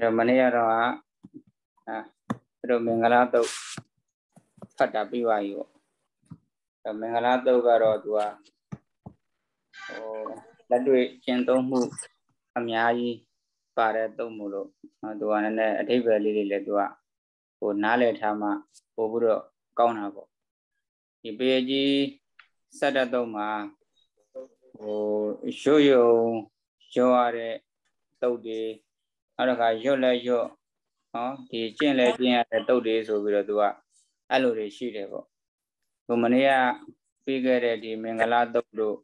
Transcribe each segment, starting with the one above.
အဲ့တော့မနေ့ကတော့အာအဲ့တော့မင်္ဂလာတုတ်ဖတ်တာပြီးပါပြီပေါ့အဲ့မင်္ဂလာတုတ်ကတော့သူကဟိုလက်တွေ့ကျင့်သုံးမှုအများကြီးပါတဲ့တုတ်မို့လို့သူကလည်းနည်းအထိပ္ပယ်လေးတွေလည်းသူကဟိုနားလည်ထားမှပို့ပြီးတော့ကောင်းတာပေါ့ဒီပေကြီးစက်တဲ့တုတ်မှာဟိုရွှရွံရောရတဲ့တုတ်တွေ နောက်တစ်ခါရွတ်လဲရွတ်နော်ဒီကျင့်လဲကျင့်ရတဲ့တုတ်တွေဆိုပြီးတော့သူကအဲ့လိုတွေရှိတယ်ပေါ့ဟိုမနေ့ကပြီးခဲ့တဲ့ဒီမင်္ဂလာတုတ်တို့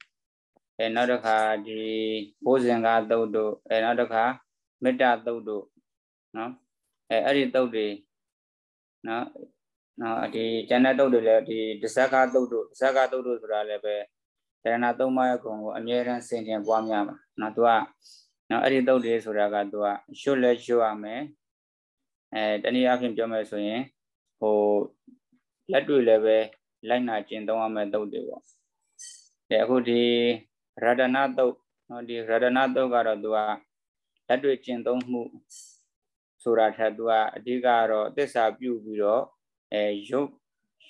အဲနောက်တစ်ခါဒီဘိုးစင်ကားတုတ်တို့အဲနောက်တစ်ခါမေတ္တာတုတ်တို့နော်အဲအဲ့ဒီတုတ်တွေနော်နော်ဒီကျန်တဲ့တုတ်တွေလည်းဒီဒဇက်ကတုတ်တို့ဒဇက်ကတုတ်တို့ဆိုတာလည်းပဲတရဏသုံးပါးရဲ့ဂုဏ်ကိုအမြဲတမ်းဆင်ခြင်ပွားများမှာနော်သူက နော်အဲ့ဒီတုတ်တွေဆိုတာကသူကရွတ်လဲရွတ်ရမယ်အဲတနည်းအားဖြင့်ပြောမယ်ဆိုရင်ဟိုလက်တွေ့လည်းပဲလိုက်နာကျင့်သုံးရမယ်တုတ်တွေပေါ့အဲအခုဒီရတနာတုတ်နော်ဒီရတနာတုတ်ကတော့သူကလက်တွေ့ကျင့်သုံးမှုဆိုတာထက်သူကအဓိကတော့သစ္စာပြုပြီးတော့အဲရုပ်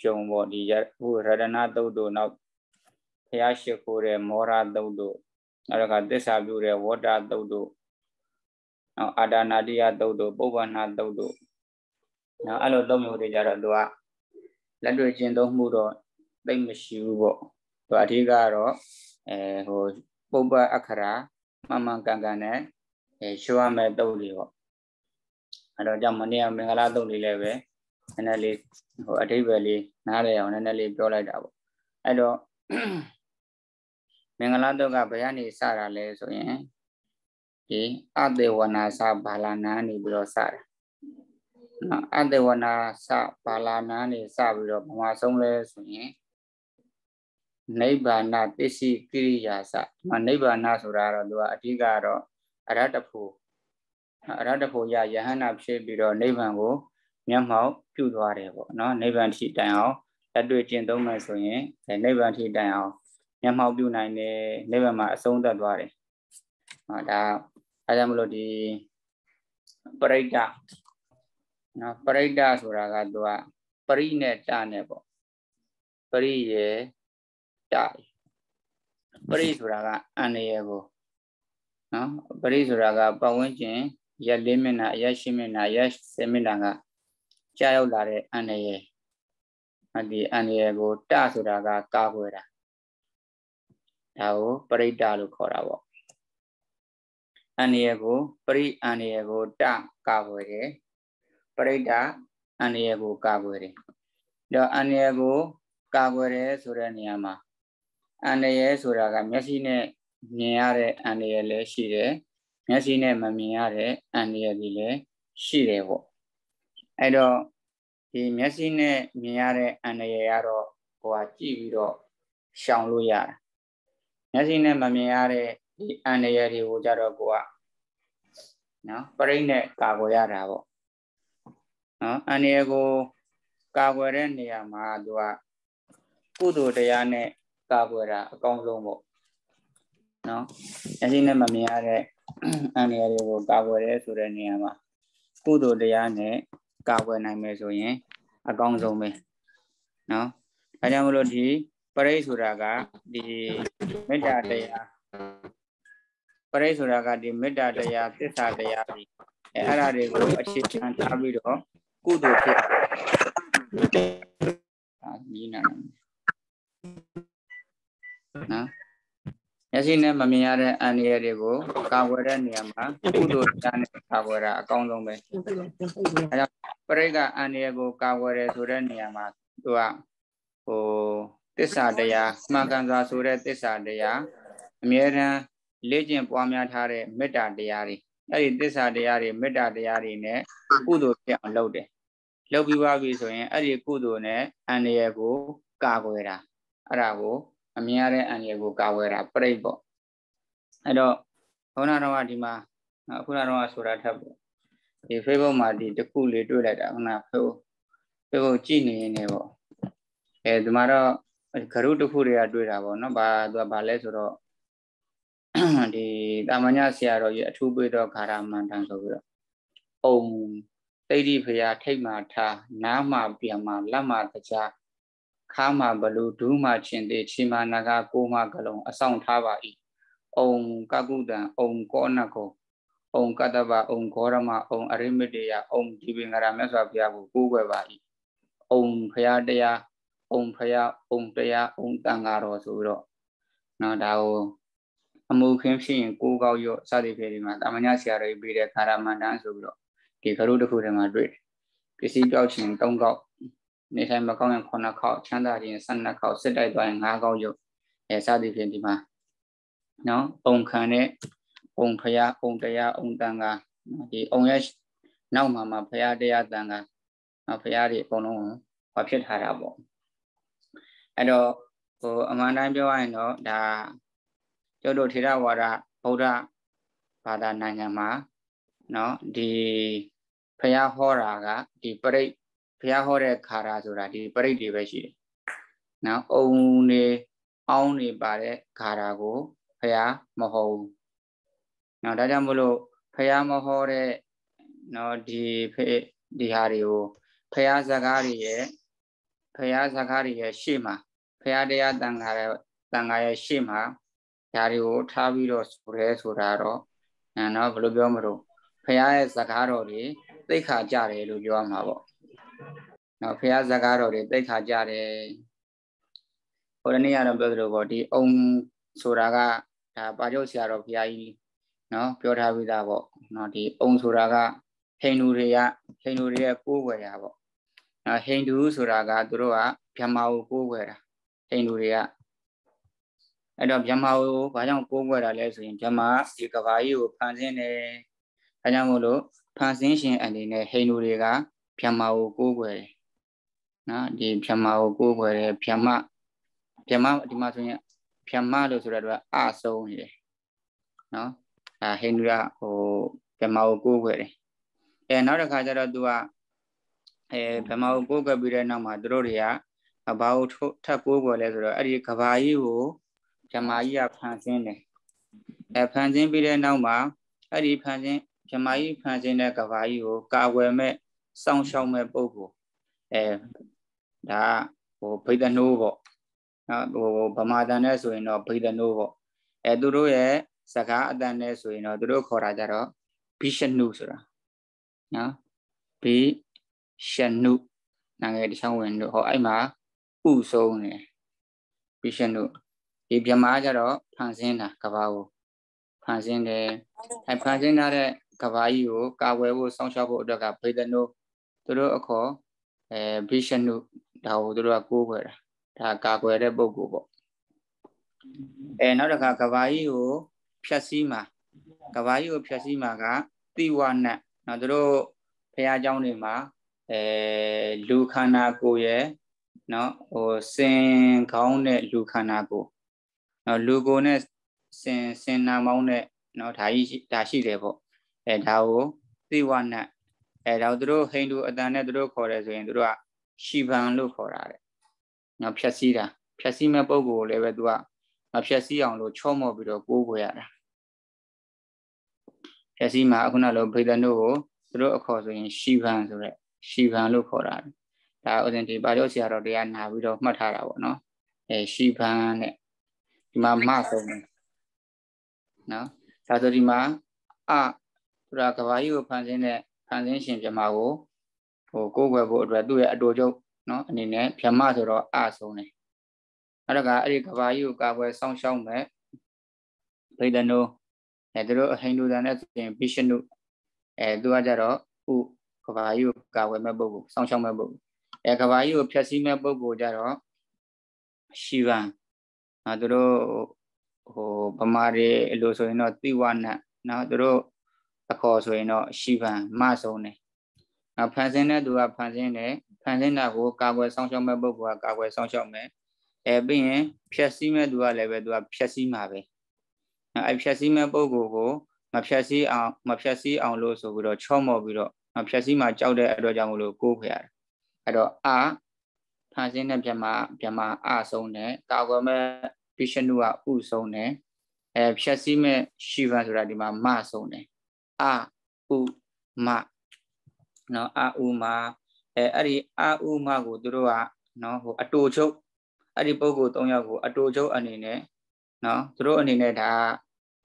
ယုံပေါ့ဒီဟိုရတနာတုတ်တို့နောက်ဘုရားရှိခိုးတဲ့မောရတုတ်တို့ နောက်တစ်ခါသစ္စာပြုတဲ့ဝတ္တတုတ်တို့နောက်အာဒါနာတိယတုတ်တို့ပုဗ္ဗနာတုတ်တို့နောက်အဲ့လိုသုံးမျိုးတွေကြတော့သူကလက်တွေ့ကျင့်သုံးမှုတော့သိမရှိဘူးပေါ့သူအဓိကတော့အဲဟိုပုပ္ပအခရာမှန်မှန်ကန်ကန်နဲ့အဲရှုရမယ်တုတ်တွေပေါ့အဲ့တော့ကြောင့်မနေ့ကမင်္ဂလာတုတ်လေးလည်းပဲနည်းနည်းလေးဟိုအထိပ္ပယ်လေးနားလည်အောင်နည်းနည်းလေးပြောလိုက်တာပေါ့အဲ့တော့ မင်္ဂလာတုတ်ကဘယ်ကနေစတာလဲဆိုရင်ဒီအတေဝနာစဘာလာနာနေပြီးတော့စတာနော်အတေဝနာစဘာလာနာနေစပြီးတော့ဘာမှဆုံးလဲဆိုရင်နိဗ္ဗာန်ပစ္စည်းကိရိယာစဒီမှာနိဗ္ဗာန်ဆိုတာတော့သူကအဓိကတော့အရတ္တဖို့အရတ္တဖို့ရယဟန္တာဖြစ်ပြီးတော့နိဗ္ဗာန်ကိုမျက်မှောက်ပြုသွားတယ်ပေါ့နော်နိဗ္ဗာန်ထိတိုင်အောင်လက်တွေ့ကျင့်သုံးမယ်ဆိုရင်နိဗ္ဗာန်ထိတိုင်အောင် မျက်မှောက်ပြုနိုင်တယ်နိဗ္ဗာန်မှာအဆုံးသတ်သွားတယ်ဟောဒါအဲဒါမလို့ဒီပရိဒ္ဒနော်ပရိဒ္ဒဆိုတာကသူကပရိနဲ့တနဲ့ပေါ့ပရိရေတပရိဆိုတာကအန္တရာယ်ကိုနော်ပရိဆိုတာကပတ်ဝန်းကျင်ရက်၄မိနစ်ရက်၈မိနစ်ရက်10မိနစ်ကကြာရောက်လာတဲ့အန္တရာယ်ဒီအန္တရာယ်ကိုတဆိုတာကကာကွယ်တာ ဒါကိုပရိဒ္ဒလို့ခေါ်တာပေါ့အန္တရာယ်ကိုပရိအန္တရာယ်ကိုတကာကွယ်တယ်ပရိဒ္ဒအန္တရာယ်ကိုကာကွယ်တယ်ဒါအန္တရာယ်ကိုကာကွယ်တယ်ဆိုတဲ့နေရာမှာအန္တရာယ်ဆိုတာကမျက်စိနဲ့မြင်ရတဲ့အန္တရာယ်လည်းရှိတယ်မျက်စိနဲ့မမြင်ရတဲ့အန္တရာယ်တွေလည်းရှိတယ်ပေါ့အဲ့တော့ဒီမျက်စိနဲ့မြင်ရတဲ့အန္တရာယ်ကတော့ဟိုဟာကြည့်ပြီးတော့ရှောင်လို့ရတယ် မျက်စိနဲ့မမြင်ရတဲ့ဒီအန္တရာယ်တွေကိုကြတော့ကိုကနော်ပရိနဲ့ကာကွယ်ရတာပေါ့နော်အန္တရာယ်ကိုကာကွယ်တဲ့နေရာမှာသူကကုသိုလ်တရားနဲ့ကာကွယ်တာအကောင်းဆုံးပေါ့နော်အရင်နဲ့မမြင်ရတဲ့အန္တရာယ်တွေကိုကာကွယ်ရဲဆိုတဲ့နေရာမှာကုသိုလ်တရားနဲ့ကာကွယ်နိုင်မယ်ဆိုရင် အကောင်းဆုံးပဲနော်ဒါကြောင့်မလို့ဒီ ပရိဆိုတာကဒီမေတ္တာတရားပရိဆိုတာကဒီမေတ္တာတရားသစ္စာတရားတွေအဲအဲ့ဒါတွေကိုအခြေခံထားပြီးတော့ကုသိုလ်ဖြစ်အာညီနာနော်မျက်စိနဲ့မမြင်ရတဲ့အန္တရာယ်တွေကိုကာကွယ်တဲ့နေရာမှာကုသိုလ်တရားနဲ့ကာကွယ်တာအကောင်းဆုံးပဲအဲဒါပရိက္ခအန္တရာယ်ကိုကာကွယ်တယ်ဆိုတဲ့နေရာမှာသူကဟို တစ္ဆာတရားမှန်ကန်စွာဆိုတဲ့တစ္ဆာတရားအမြဲတမ်းလေ့ကျင့်ပွားများထားတဲ့မေတ္တာတရားတွေအဲ့ဒီတစ္ဆာတရားတွေမေတ္တာတရားတွေနဲ့ကုသိုလ်ဖြစ်အောင်လုပ်တယ်လုပ်ပြီးပါပြီဆိုရင်အဲ့ဒီကုသိုလ်နဲ့အန္တရာယ်ကိုကာကွယ်တာအဲ့ဒါကိုအမြင်ရတဲ့အန္တရာယ်ကိုကာဝယ်တာပြိဋ္ပေါ့အဲ့တော့ခေါင်းနာတော်ကဒီမှာအခုနတော့ဆိုတာထပ်ပေါ့ဒီ Facebook မှာဒီတခုလေးတွေ့လိုက်တာခုန Facebook Facebook ကြည့်နေနေပေါ့အဲဒီမှာတော့ ဂရုတခုတွေကတွေ့တာပေါ့နော်ဘာသူကဘာလဲဆိုတော့ဒီတာမညဆရာတော်ကြီးအထူးပေးတော့ခါရမန္တန်ဆိုပြီးတော့အုံတိတ်တိဖရာထိတ်မှထားနားမှပြန်မှလက်မှတကြားခါမှဘလူဒူးမှချင်းသေးချီမနာကကိုမှကလုံးအဆောင်ထားပါ၏အုံကကုတံအုံကောနကောအုံကတ္တဗအုံဂေါရမအုံအရိမတေယအုံဒီပင်္ဂရမြတ်စွာဘုရားကိုကိုးကွယ်ပါ၏အုံဖရာတရား အုံဖရာအုံတရားအုံတန်ဃာတော်ဆိုပြီးတော့နော်ဒါကိုအမှုခင်းဖြစ်ရင်ကိုးကောက်ရော့စသည်ဖြင့်ဒီမှာတာမညဆရာတော်ပြီးတဲ့ခါရမန္တန်ဆိုပြီးတော့ဒီခရုတစ်ခုထဲမှာတွေ့တယ်ပစ္စည်းပြောက်ခြင်း၃ကောက်နေထိုင်မကောင်းရင်9ခေါက်ချမ်းသာခြင်း12ခေါက်စစ်တိုက်သွားရင်5ခေါက်ရုပ်အဲစသည်ဖြင့်ဒီမှာနော်ပုံခံတဲ့ပုံဖရာပုံတရားအုံတန်ကဒီအုံရဲ့နောက်မှာမှာဖရာတရားတန်ကဖရာတွေအကုန်လုံးဟောဖြစ်ထားတာပေါ့ အဲ့တော့ဟိုအမှန်တိုင်းပြောရရင်တော့ဒါကျတို့ထေရဝါဒဗုဒ္ဓဘာသာနိုင်ငံမှာเนาะဒီဖះဟောတာကဒီပရိတ်ဖះဟောတဲ့ခါရာဆိုတာဒီပရိတ်တွေပဲရှိတယ်။နော်အုံနေအောင်းနေပါတဲ့ခါရာကိုဖះမဟောဘူး။နော်ဒါကြောင့်မလို့ဖះမဟောတဲ့နော်ဒီဖေဒီဟာတွေကိုဖះစကားတွေရဲ့ဖះစကားတွေရဲ့ရှေ့မှာ ဖះတရားတန်ခါရဲ့တန်ခါရဲ့ရှေ့မှာဓာတွေကိုထားပြီးတော့ဆိုရဲဆိုတာတော့နော်ဘယ်လိုပြောမလို့ဖះရဲ့စကားတော်တွေသိခါကြတယ်လို့ပြောမှာပေါ့နော်ဖះစကားတော်တွေသိခါကြတယ်ဟိုတနေ့ကတော့ပြောသလိုပေါ့ဒီအုံဆိုတာကဒါပါကျုပ်ဆရာတော်ဘုရားကြီးနော်ပြောထားပြီးသားပေါ့နော်ဒီအုံဆိုတာကဟိန္ဒူတွေကဟိန္ဒူတွေရဲ့ကိုးကွယ်တာပေါ့နော်ဟိန္ဒူဆိုတာကသူတို့ကဗြဟ္မာကိုကိုးကွယ်တာ ဟိန္ဒူတွေကအဲ့တော့ဗြဟ္မာကိုဘာကြောင့်ကိုးကွယ်တာလဲဆိုရင်ဗြဟ္မာဒီကဘာကြီးကိုဖန်ဆင်းတယ်အဲကြောင့်မို့လို့ဖန်ဆင်းရှင်အနေနဲ့ဟိန္ဒူတွေကဗျမ္မာကိုကိုးကွယ်တယ်နော်ဒီဗျမ္မာကိုကိုးကွယ်တယ်ဗျမ္မာဗျမ္မာဒီမှာဆိုရင်ဗျမ္မာလို့ဆိုတော့အဆုံးနေတယ်နော်အဲဟိန္ဒူကဟိုဗျမ္မာကိုကိုးကွယ်တယ်အဲနောက်တစ်ခါကျတော့သူကအဲဗျမ္မာကိုကိုးကွယ်ပြီးတဲ့နောက်မှာသူတို့တွေက ဘာကိုထပ်ကိုးကွယ်လဲဆိုတော့အဲ့ဒီကဘာကြီးကိုဗျမ္မာကြီးကဖန်ဆင်းတယ်အဲဖန်ဆင်းပြီးတဲ့နောက်မှာအဲ့ဒီဖန်ဆင်းမြမကြီးဖန်ဆင်းတဲ့ကဘာကြီးကိုကာဝယ်မဲ့စောင့်ရှောက်မဲ့ပုဂ္ဂိုလ်အဲဒါဟိုဗိဒနိုးပေါ့နော်ဟိုဗမာတန်နဲ့ဆိုရင်တော့ဗိဒနိုးပေါ့အဲသူတို့ရဲ့စကားအတန်နဲ့ဆိုရင်တော့သူတို့ခေါ်တာကြတော့ဘိရှနုဆိုတာနော်ဘိရှနုနာငယ်တချောင်းဝင်တို့ဟောအဲ့မှာ ဥဆုံးနေဘိရှနုဒီမြမကြတော့ဖန်ဆင်းတာကဘာကိုဖန်ဆင်းတယ်အဲဖန်ဆင်းထားတဲ့ကဘာကြီးကိုကာဝယ်ဖို့စောင့်ရှောက်ဖို့အတွက်ကဗေဒနုသူတို့အခေါ်အဲဘိရှနုဒါကိုသူတို့ကကိုးခွဲတာဒါကာကွယ်တဲ့ပုဂ္ဂိုလ်ပေါ့အဲနောက်တစ်ခါကဘာကြီးကိုဖြတ်စည်းမှာကဘာကြီးကိုဖြတ်စည်းမှာကတိဝနတ်နော်သူတို့ဖះเจ้าတွေမှာအဲလူခန္ဓာကိုယ်ရဲ့ နော်ဟိုစင်ခေါင်းနဲ့လူခန္ဓာကိုယ်နော်လူကိုယ်နဲ့စင်စင်နာမောင်းနဲ့နော်ဒါကြီးဒါရှိတယ်ပေါ့အဲဒါကိုသိဝနတ်အဲဒါသူတို့ဟိန္ဒူအတန်နဲ့သူတို့ခေါ်တယ်ဆိုရင်သူတို့ကရှီဗန်လို့ခေါ်တာတဲ့နော်ဖြက်စီးတာဖြက်စီးမဲ့ပုံကိုလည်းပဲသူကမဖြက်စီးအောင်လို့ချော့မော့ပြီးတော့ကိုးခွေရတာဖြက်စီးမှာအခုနလိုဗေဒနုကိုသူတို့အခေါ်ဆိုရင်ရှီဗန်ဆိုတဲ့ရှီဗန်လို့ခေါ်တာ ဒါဥစဉ်ဒီပါတော့ဆရာတော်တရားနာပြီးတော့မှတ်ထားတာပေါ့နော်အဲရှီဗန်နဲ့ဒီမှာမဆုံးတယ်နော်ဒါဆိုဒီမှာအဆိုတာကဘာကြီးကိုဖန်ဆင်းတဲ့ဖန်ဆင်းရှင်ပြမကိုဟိုကိုးကွယ်ဖို့အတွက်သူ့ရဲ့အတူချုပ်နော်အနေနဲ့ပြမဆိုတော့အဆုံးတယ်အဲ့ဒါကအဲ့ဒီကဘာကြီးကိုကာကွယ်စောင့်ရှောက်မဲ့ဗိဒနိုအဲသူတို့ဟိန္ဒူတန်နဲ့ဆိုရင်ဘိရှနုအဲသူကကြတော့ဥကဘာကြီးကိုကာကွယ်မဲ့ပုဂ္ဂိုလ်စောင့်ရှောက်မဲ့ပုဂ္ဂိုလ် အဲကဘာကြီးကိုဖျက်ဆီးမဲ့ပုဂ္ဂိုလ်ကြတော့ရှီဗန်အဲသူတို့ဟိုဗမာတွေအလိုဆိုရင်တော့တိဝနတ်နော်သူတို့အခေါ်ဆိုရင်တော့ရှီဗန်မဆုံးတယ်နော်ဖန်ဆင်းတဲ့သူကဖန်ဆင်းတယ်ဖန်ဆင်းတာကိုကာကွယ်ဆောင်ရှောက်မဲ့ပုဂ္ဂိုလ်ကကာကွယ်ဆောင်ရှောက်မယ်အဲပြီးရင်ဖြက်စီးမဲ့သူကလည်းပဲသူကဖြက်စီးမှာပဲနော်အဲဖြက်စီးမဲ့ပုဂ္ဂိုလ်ကိုမဖြက်စီးအောင်မဖြက်စီးအောင်လို့ဆိုပြီးတော့ချော့မော်ပြီးတော့မဖြက်စီးမှာကြောက်တဲ့အတွက်ကြောင့်မလို့ကိုးခွေရတယ် အဲ့တော့အာဖန်ဆင်းတဲ့ပြမပြမအဆုံးတယ်ကာကွယ်မဲ့ပိရှနုကဥဆုံးတယ်အဲဖြက်စီးမဲ့ရှိဗန်ဆိုတာဒီမှာမဆုံးတယ်အာဥမနော်အာဥမာအဲအဲ့ဒီအာဥမာကိုသူတို့ကနော်ဟိုအတူချုပ်အဲ့ဒီပုဂ္ဂိုလ်၃ယောက်ကိုအတူချုပ်အနေနဲ့နော်သူတို့အနေနဲ့ဒါ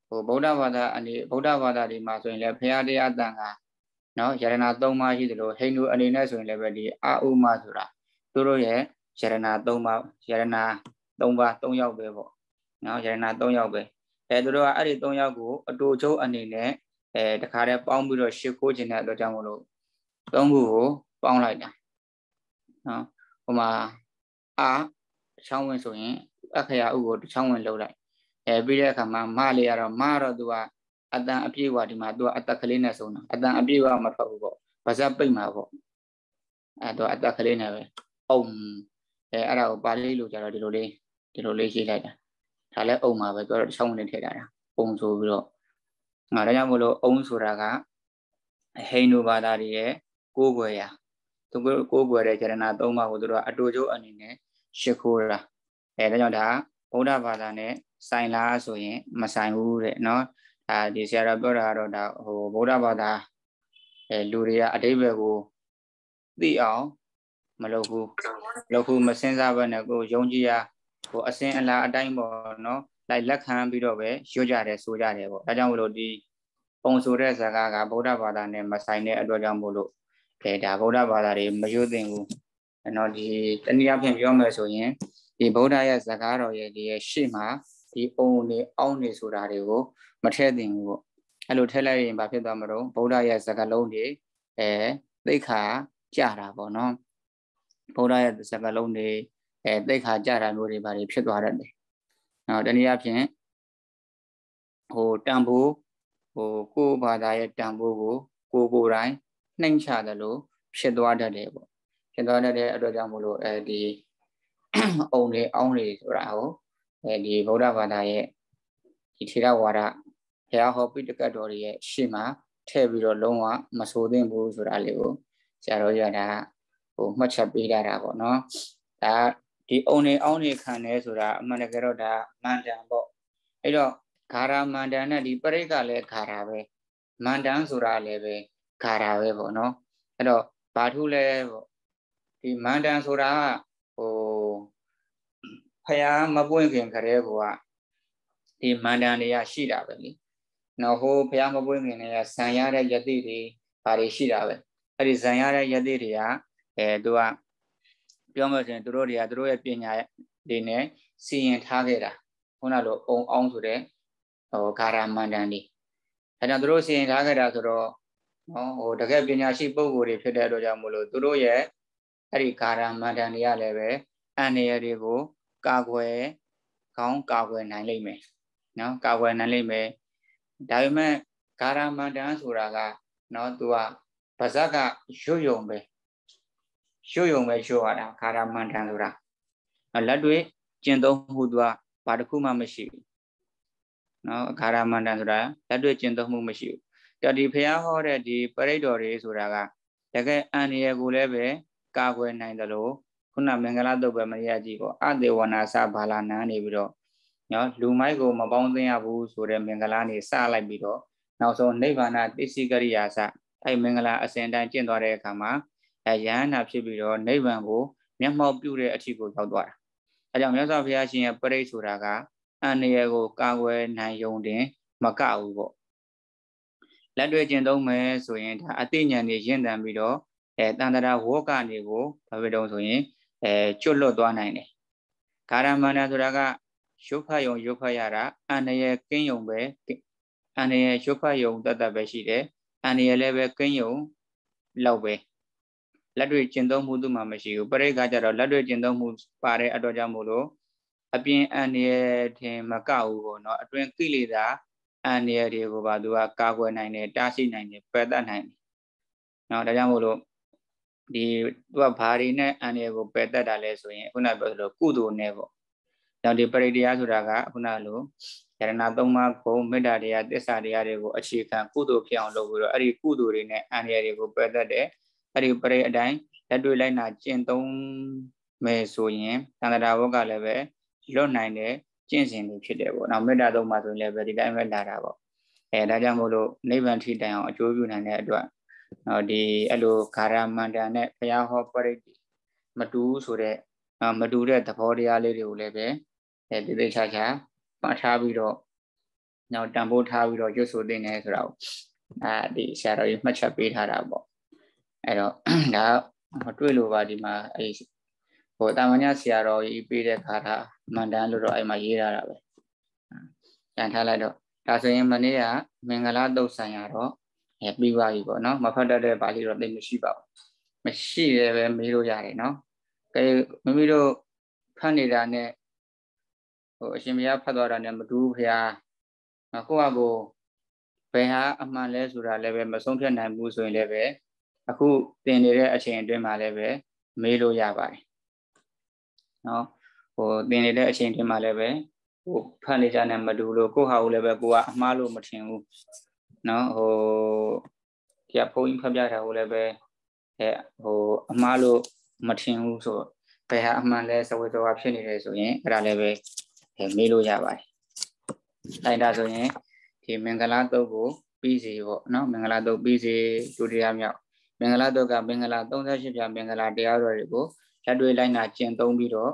ဟိုဗုဒ္ဓဘာသာအနေဗုဒ္ဓဘာသာဒီမှာဆိုရင်လည်းဘုရားတရားတန်ခါ နော်ယရနာ၃ပါးရှိသလိုဟိန္ဒူအနေနဲ့ဆိုရင်လည်းပဲဒီအာဥမဆိုတာသူတို့ရဲ့ယရနာ၃ပါးယရနာ၃ပါး၃ယောက်ပဲပေါ့နော်ယရနာ၃ယောက်ပဲအဲသူတို့ကအဲ့ဒီ၃ယောက်ကိုအတူချုပ်အနေနဲ့အဲတခါတည်းပေါင်းပြီးတော့ရှ िख ိုးခြင်းတဲ့အတွက်ကြောင့်မလို့၃ခုကိုပေါင်းလိုက်တာနော်ဟိုမှာအာချောင်းဝင်ဆိုရင်အခရာဥကိုတစ်ချောင်းဝင်လောက်လိုက်အဲပြီးတဲ့အခါမှာမလေးရတော့မတော့သူက အတန်အပြည့်ဝဒီမှာသူကအတက်ကလေးနဲ့ဆုံးတာအတန်အပြည့်ဝမထွက်ဘူးပေါ့ဗဇက်ပိတ်မှာပေါ့အဲသူအတက်ကလေးနဲ့ပဲအုံအဲအဲ့ဒါကိုပါဠိလိုကြတော့ဒီလိုလေးဒီလိုလေးရေးလိုက်တာဒါလည်းအုံမှာပဲသူကတော့ချောင်းဝင်ထည့်ထားတာပုံဆိုပြီးတော့ငါဒါကြောင့်မလို့အုံဆိုတာကဟိန္ဒူဘာသာတွေရဲ့ကိုးကွယ်ရာသူကိုးကွယ်တဲ့ကျရဏသုံးပါးကိုသူတို့ကအတူတူအနေနဲ့ရှ िख ိုးတာအဲဒါကြောင့်ဒါဗုဒ္ဓဘာသာနဲ့ဆိုင်လားဆိုရင်မဆိုင်ဘူးတဲ့เအဲဒီဆရာတော်ပြောတာကတော့ဒါဟိုဗုဒ္ဓဘာသာအဲလူတွေကအတိဘယ်ကိုသိအောင်မလုပ်ဘူးလုပ်ဘူးမစင်စားဘဲနဲ့ကိုယုံကြည်ရာဟိုအစင်အလာအတိုင်းပေါ့နော်လိုက်လက်ခံပြီးတော့ပဲရွတ်ကြတယ်ဆိုကြတယ်ပေါ့ဒါကြောင့်မလို့ဒီပုံဆိုတဲ့ဇာကာကဗုဒ္ဓဘာသာနဲ့မဆိုင်တဲ့အတွက်ကြောင့်မို့လို့အဲဒါဗုဒ္ဓဘာသာတွေမရွတ်သင့်ဘူးအဲ့တော့ဒီတနည်းအားဖြင့်ပြောမယ်ဆိုရင်ဒီဗုဒ္ဓရဲ့ဇာကာတော်ရဲ့ဒီရဲ့ရှေ့မှာဒီအုံတွေအောင်းတွေဆိုတာတွေကို မထည့်သင့်ဘူးပေါ့အဲ့လိုထည့်လိုက်ရင်ဘာဖြစ်သွားမလို့ဗုဒ္ဓရဲ့စကားလုံးတွေအဲသိခါကြတာပေါ့နော်ဗုဒ္ဓရဲ့စကားလုံးတွေအဲသိခါကြတာမျိုးတွေဘာတွေဖြစ်သွားတတ်တယ်နော်တနည်းအားဖြင့်ဟိုတန်ဖိုးဟိုကိုယ်ဘာသာရဲ့တန်ဖိုးကိုကိုကိုယ်တိုင်းနှိမ့်ချတယ်လို့ဖြစ်သွားတတ်တယ်ပေါ့ဖြစ်သွားတတ်တဲ့အတွက်ကြောင့်မို့လို့အဲဒီအုံတွေအောင်းတွေဆိုတာဟိုအဲဒီဗုဒ္ဓဘာသာရဲ့ဒီထေရဝါဒ ဘုရားဟောပိဋကတ်တော်ရဲ့ရှေ့မှာထည့်ပြီးတော့လုံးဝမဆိုသင့်ဘူးဆိုတာလေးကိုဆရာတော်ရတာဟိုမှတ်ချက်ပေးတာပေါ့နော်ဒါဒီအုံနေအောင်းနေခံနေဆိုတာအမှန်တကယ်တော့ဒါမန္တန်ပေါ့အဲ့တော့ဂါရမန္တန်နဲ့ဒီပရိက္ခလည်းဂါရပဲမန္တန်ဆိုတာလည်းပဲဂါရပဲပေါ့နော်အဲ့တော့ဘာထုလဲပေါ့ဒီမန္တန်ဆိုတာဟိုဖယားမပွင့်ခင်ခရဲကဒီမန္တန်တွေကရှိတာပဲလေ နော်ဟိုဘုရားမပွင့်ခင်တွေကဇံရတဲ့ယတိတွေဘာတွေရှိတာပဲအဲ့ဒီဇံရတဲ့ယတိတွေကအဲသူကပြောမှဆိုရင်သူတို့တွေကသူတို့ရဲ့ပညာတွေနဲ့စီရင်ထားခဲ့တာခုနလိုအုံအောင်ဆိုတဲ့ဟိုဂါရမန္တန်တွေအဲကြောင့်သူတို့စီရင်ထားခဲ့တာဆိုတော့နော်ဟိုတကယ်ပညာရှိပုဂ္ဂိုလ်တွေဖြစ်တဲ့အတွက်ကြောင့်မို့လို့သူတို့ရဲ့အဲ့ဒီဂါရမန္တန်တွေကလည်းပဲအန္တရာယ်တွေကိုကာကွယ်ကောင်းကာကွယ်နိုင်လိမ့်မယ်နော်ကာကွယ်နိုင်လိမ့်မယ် ဒါပေမဲ့ဂါရမန္တန်ဆိုတာကနော်သူကဗဇက်ကရွတ်ယုံပဲရွတ်ယုံပဲရွတ်ရတာဂါရမန္တန်ဆိုတာလက်တွေ့ကျင့်သုံးမှုသူကဘာတစ်ခုမှမရှိဘူးနော်ဂါရမန္တန်ဆိုတာလက်တွေ့ကျင့်သုံးမှုမရှိဘူးတော်ဒီဖះဟောတဲ့ဒီပရိတ်တော်တွေဆိုတာကတကယ်အန္တရာယ်ကိုလည်းပဲကာကွယ်နိုင်တယ်လို့ခုနမင်္ဂလာတုတ်ပဲမရကြည့်ပေါ့အတေဝနာစဘာလာနန်းနေပြီးတော့ နော်လူမိုက်ကိုမပေါင်းသိရဘူးဆိုတဲ့မင်္ဂလာနေစလိုက်ပြီးတော့နောက်ဆုံးနိဗ္ဗာန်တိစိကရိယာစအဲ့မင်္ဂလာအစဉ်တိုင်းကျင့်သွားတဲ့အခါမှာအဲယဟန္တာဖြစ်ပြီးတော့နိဗ္ဗာန်ကိုမျက်မှောက်ပြုတဲ့အထိကိုရောက်သွားတာအဲကြောင့်မြတ်စွာဘုရားရှင်ရဲ့ပရိတ်ဆိုတာကအန္တရာယ်ကိုကာကွယ်နိုင်ုံတင်မကဘူးပေါ့လက်တွေ့ကျင့်သုံးမယ်ဆိုရင်ဒါအသိဉာဏ်တွေရင့်တန်ပြီးတော့အဲတန်တရာဝေါကနေကိုဘာဖြစ်တော့ဆိုရင်အဲကျွတ်လွတ်သွားနိုင်တယ်ကာရမန္တဆိုတာက ရုပ်ဖတ်ယုံရုပ်ဖတ်ရတာအန္တရာယ်ကင်းယုံပဲအန္တရာယ်ရုပ်ဖတ်ယုံတတ်တတ်ပဲရှိတယ်အန္တရာယ်လည်းပဲကင်းယုံလောက်ပဲလက်တွေ့ကျင့်သုံးမှုသူမှမရှိဘူးပရိက္ခကြတော့လက်တွေ့ကျင့်သုံးမှုပါတဲ့အတွက်ကြောင့်မို့လို့အပြင်အန္တရာယ်ထင်မကဘူးပေါ့နော်အတွင်ကိလေသာအန္တရာယ်တွေကိုပါသူကကာကွယ်နိုင်တယ်တားဆီးနိုင်တယ်ပယ်တတ်နိုင်တယ်နော်ဒါကြောင့်မို့လို့ဒီသူကဘာတွေနဲ့အန္တရာယ်ကိုပယ်တတ်တာလဲဆိုရင်ခုနပြောသလိုကုသိုလ်နဲ့ပေါ့ ကြောင့်ဒီပရိတရားဆိုတာကခုနလိုယရဏသုံးပါးကိုမေတ္တာတရားသစ္စာတရားတွေကိုအခြေခံကုသိုလ်ဖြစ်အောင်လုပ်ပြီးတော့အဲ့ဒီကုသိုလ်တွေနဲ့အန္တရာယ်တွေကိုပယ်တတ်တယ်အဲ့ဒီပရိအတိုင်းလက်တွေ့လိုက်နာကျင့်သုံးမယ်ဆိုရင်သန္တရာဘုကလည်းပဲလွတ်နိုင်တဲ့ကျင့်စဉ်တွေဖြစ်တယ်ပေါ့နော်မေတ္တာသုံးပါးဆိုရင်လည်းပဲဒီတိုင်းပဲလာတာပေါ့အဲဒါကြောင့်မို့လို့နိဗ္ဗာန်ထိတိုင်အောင်အကျိုးပြုနိုင်တဲ့အတွက်နော်ဒီအဲ့လိုဂါရမန္တန်နဲ့ဘုရားဟောပရိတ်မတူဆိုတဲ့မတူတဲ့သဘောတရားလေးတွေကိုလည်းပဲ အဲတိတိကျကျမှတ်ထားပြီးတော့နောက်တန်ဖိုးထားပြီးတော့ရွတ်ဆိုသင့်တယ်ဆိုတာကိုအဲဒီဆရာတော်ကြီးမှတ်ချက်ပေးထားတာပေါ့အဲ့တော့ဒါတွေ့လို့ပါဒီမှာအဲဟိုတာမညာဆရာတော်ကြီးပေးတဲ့ခါတာမန္တန်လို့တော့အဲ့မှာရေးထားတာပဲပြန်ထားလိုက်တော့ဒါဆိုရင်မနေ့ကမင်္ဂလာတုတ်ဆိုင်ရတော့အဲပြီးပါပြီပေါ့နော်မဖတ်တတ်တဲ့ပါဠိတော့သိမရှိပါဘူးမရှိလည်းပဲမေးလို့ရတယ်နော်ကဲမိမိတို့ဖတ်နေတာနဲ့ ဟိုအရှင်ဘုရားဖတ်သွားတာနဲ့မတူဘူးဘုရားကိုယ့်အကိုဘယ်ဟာအမှန်လဲဆိုတာလည်းပဲမဆုံးဖြတ်နိုင်ဘူးဆိုရင်လည်းပဲအခုသင်နေတဲ့အချိန်အတွင်းမှာလည်းပဲမေးလို့ရပါတယ်နော်ဟိုသင်နေတဲ့အချိန်အတွင်းမှာလည်းပဲဟိုဖတ်နေကြနဲ့မတူလို့ကိုယ့်ဟာကိုလည်းပဲကိုကအမှားလို့မထင်ဘူးနော်ဟိုဒီကဘုန်းကြီးဖတ်ပြတာကိုလည်းပဲအဲဟိုအမှားလို့မထင်ဘူးဆိုဘယ်ဟာအမှန်လဲစဝေတော်ဖြစ်နေတယ်ဆိုရင်အဲ့ဒါလည်းပဲ မေးလို့ရပါတယ်။အဲဒါဆိုရင်ဒီမင်္ဂလာတုတ်ကိုပြီးစီပေါ့နော်မင်္ဂလာတုတ်ပြီးစီဒုတိယမြောက်မင်္ဂလာတုတ်ကမင်္ဂလာ38ပြမင်္ဂလာတရားတော်တွေကိုလက်တွေ့လိုက်နာကျင့်သုံးပြီးတော့